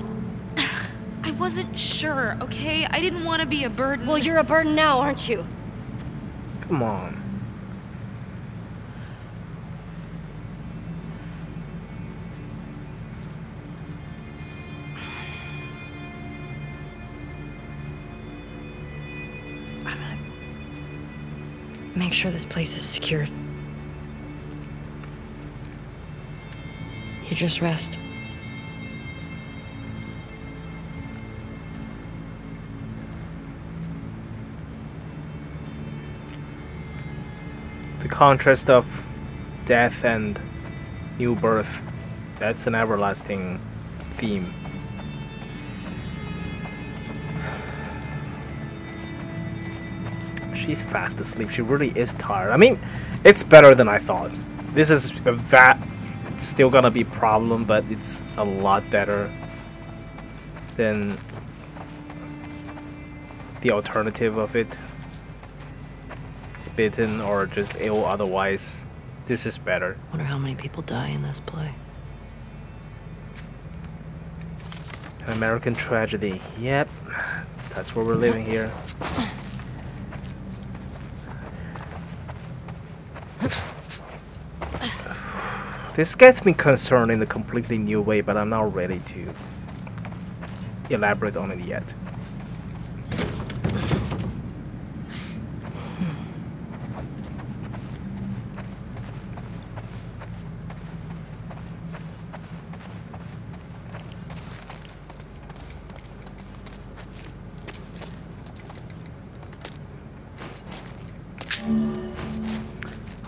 I wasn't sure, okay? I didn't want to be a burden. Well, you're a burden now, aren't you? Come on. Make sure this place is secured. You just rest. The contrast of death and new birth, that's an everlasting theme. She's fast asleep. She really is tired. I mean, it's better than I thought. This is a vat. it's still gonna be a problem, but it's a lot better than the alternative of it. Bitten or just ill otherwise. This is better. Wonder how many people die in this play. An American tragedy. Yep. That's where we're living here. This gets me concerned in a completely new way, but I'm not ready to elaborate on it yet.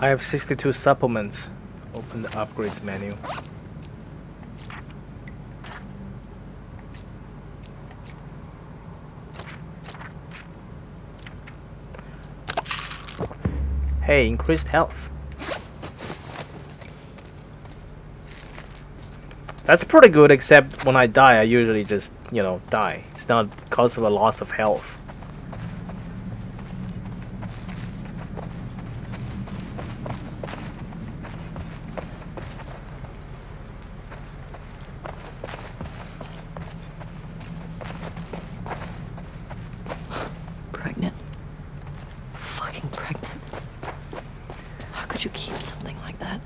I have 62 supplements. Open the upgrades menu. Hey, increased health. That's pretty good, except when I die, I usually just, you know, die. It's not because of a loss of health. Pregnant. Fucking pregnant. How could you keep something like that?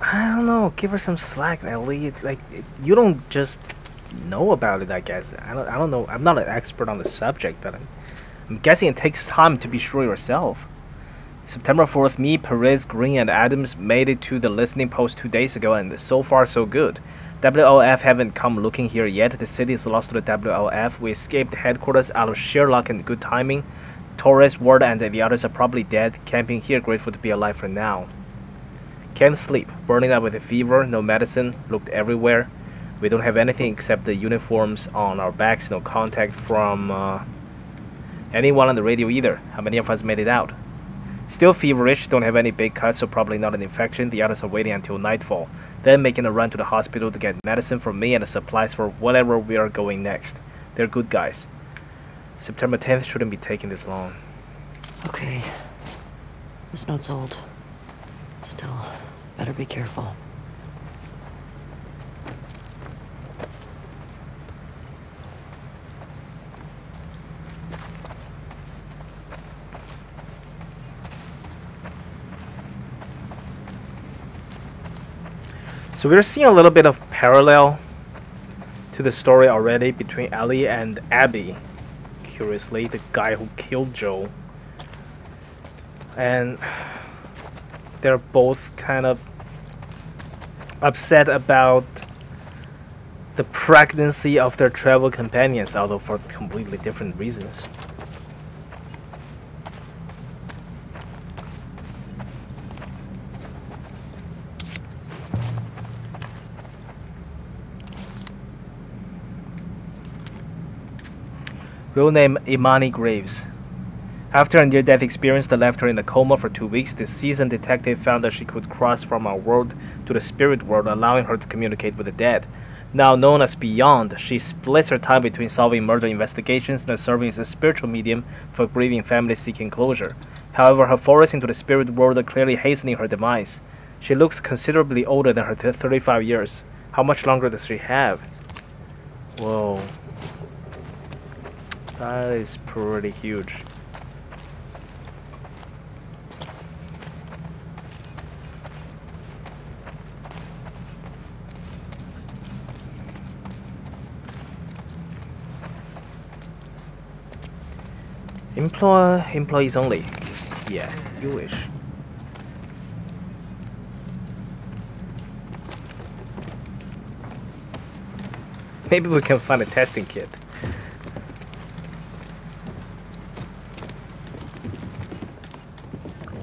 I don't know. Give her some slack, Ellie. Like you don't just know about it. I guess I don't. I don't know. I'm not an expert on the subject, but I'm, I'm guessing it takes time to be sure yourself. September 4th, me, Perez, Green, and Adams made it to the listening post two days ago, and so far so good. WLF haven't come looking here yet. The city is lost to the WLF. We escaped headquarters out of sheer luck and good timing. Torres, Ward, and the others are probably dead. Camping here, grateful to be alive for now. Can't sleep. Burning up with a fever, no medicine, looked everywhere. We don't have anything except the uniforms on our backs, no contact from uh, anyone on the radio either. How many of us made it out? Still feverish, don't have any big cuts, so probably not an infection. The others are waiting until nightfall, then making a run to the hospital to get medicine for me and the supplies for whatever we are going next. They're good guys. September 10th shouldn't be taking this long. Okay. This note's old. Still, better be careful. So we're seeing a little bit of parallel to the story already between Ellie and Abby. Curiously, the guy who killed Joel. And they're both kind of upset about the pregnancy of their travel companions, although for completely different reasons. Real name Imani Graves. After a near-death experience that left her in a coma for two weeks, the seasoned detective found that she could cross from our world to the spirit world, allowing her to communicate with the dead. Now known as Beyond, she splits her time between solving murder investigations and serving as a spiritual medium for grieving families seeking closure. However, her forays into the spirit world are clearly hastening her demise. She looks considerably older than her th- 35 years. How much longer does she have? Whoa. That is pretty huge. Employ employees only. Yeah, you wish. Maybe we can find a testing kit.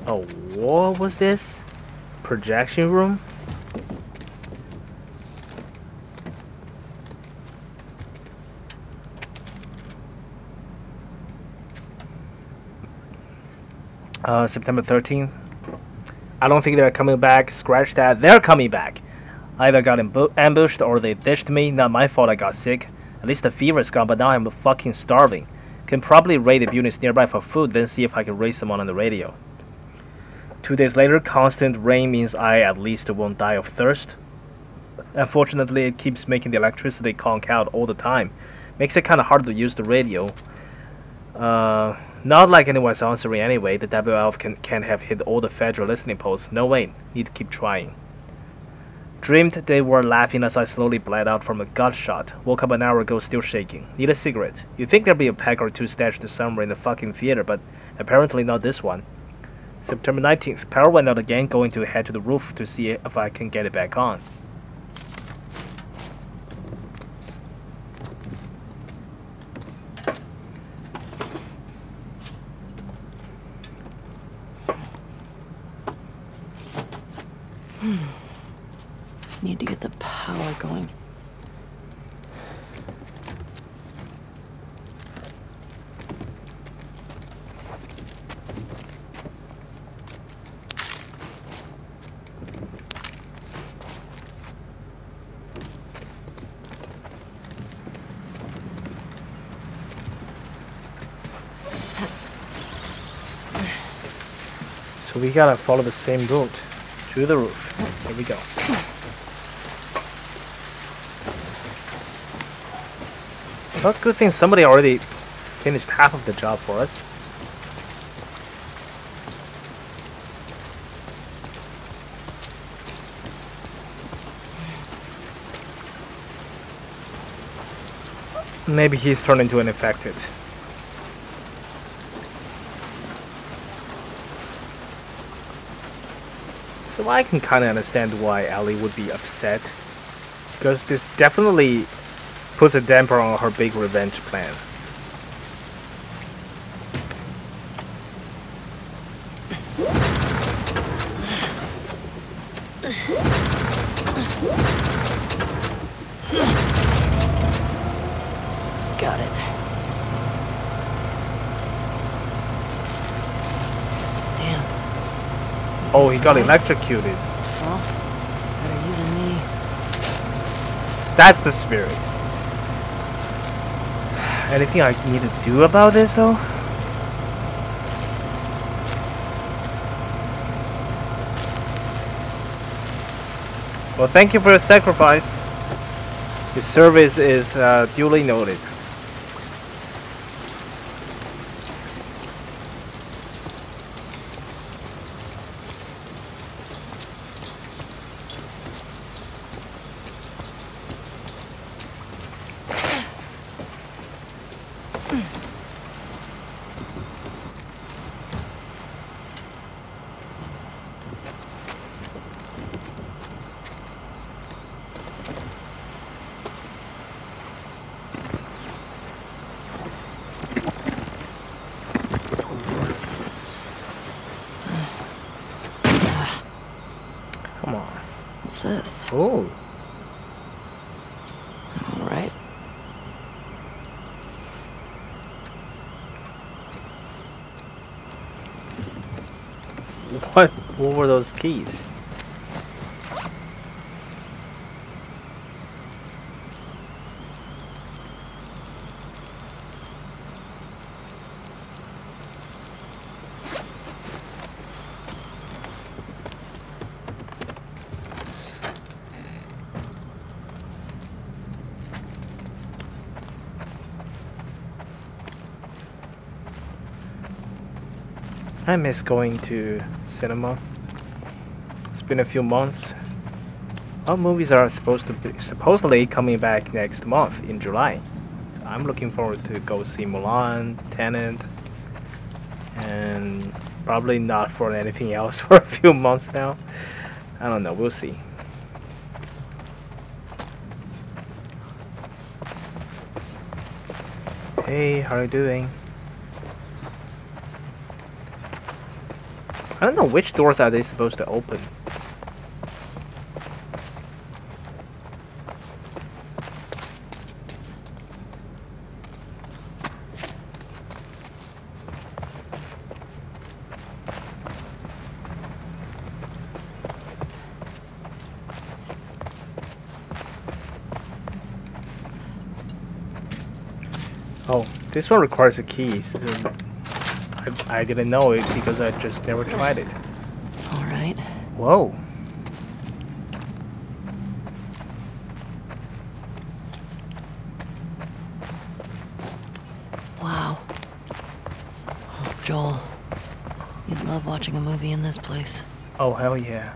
Oh, what was this? Projection room? Uh, September 13th. I don't think they're coming back. Scratch that. They're coming back. Either got ambushed or they dished me. Not my fault I got sick. At least the fever's gone, but now I'm fucking starving. Can probably raid the units nearby for food, then see if I can raise someone on the radio. Two days later, constant rain means I at least won't die of thirst. Unfortunately, it keeps making the electricity conk out all the time. Makes it kind of hard to use the radio. Uh, not like anyone's answering anyway. The WLF can, can't have hit all the federal listening posts. No way. Need to keep trying. Dreamed they were laughing as I slowly bled out from a gut shot. Woke up an hour ago still shaking. Need a cigarette. You'd think there'd be a pack or two stashed somewhere in the fucking theater, but apparently not this one. September 19th. Power went out again, going to head to the roof to see if I can get it back on. Need to get the power going. So we gotta follow the same route to the roof. Here we go. Well, good thing somebody already finished half of the job for us. Maybe he's turned into an infected. So I can kind of understand why Ellie would be upset. Because this definitely puts a damper on her big revenge plan. Got it. Damn. Oh, he got electrocuted. Well, better you than me. That's the spirit. Anything I need to do about this though? Well, thank you for your sacrifice. Your service is uh, duly noted. Come on. What's this? Oh, All right. what? What were those keys? I miss going to cinema. Been a few months. All movies are supposed to be supposedly coming back next month in July. I'm looking forward to go see Mulan, Tenet, and probably not for anything else for a few months now. I don't know. We'll see. Hey, how are you doing? I don't know which doors are they supposed to open. Oh, this one requires a key. So I, I didn't know it because I just never tried it. All right. Whoa. Wow. Oh, Joel, you'd love watching a movie in this place. Oh, hell yeah.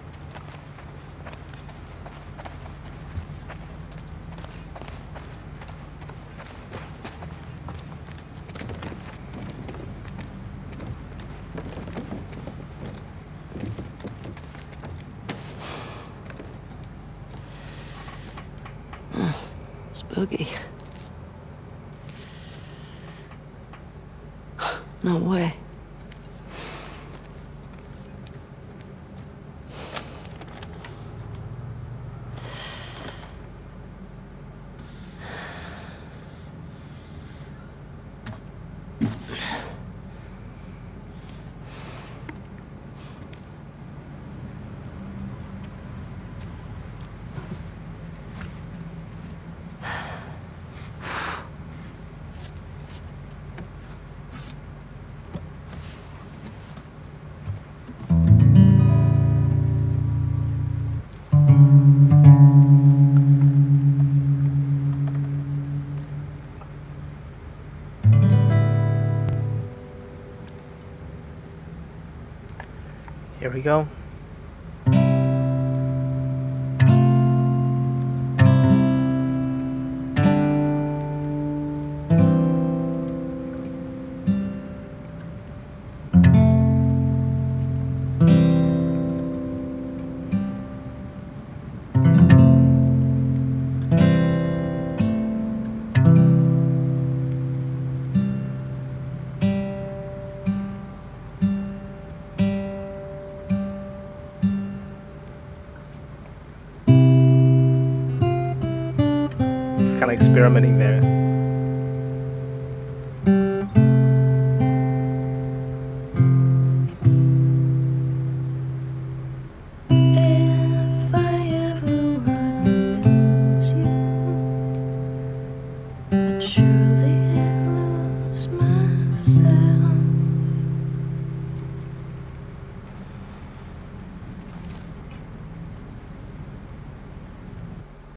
We go. Experimenting there.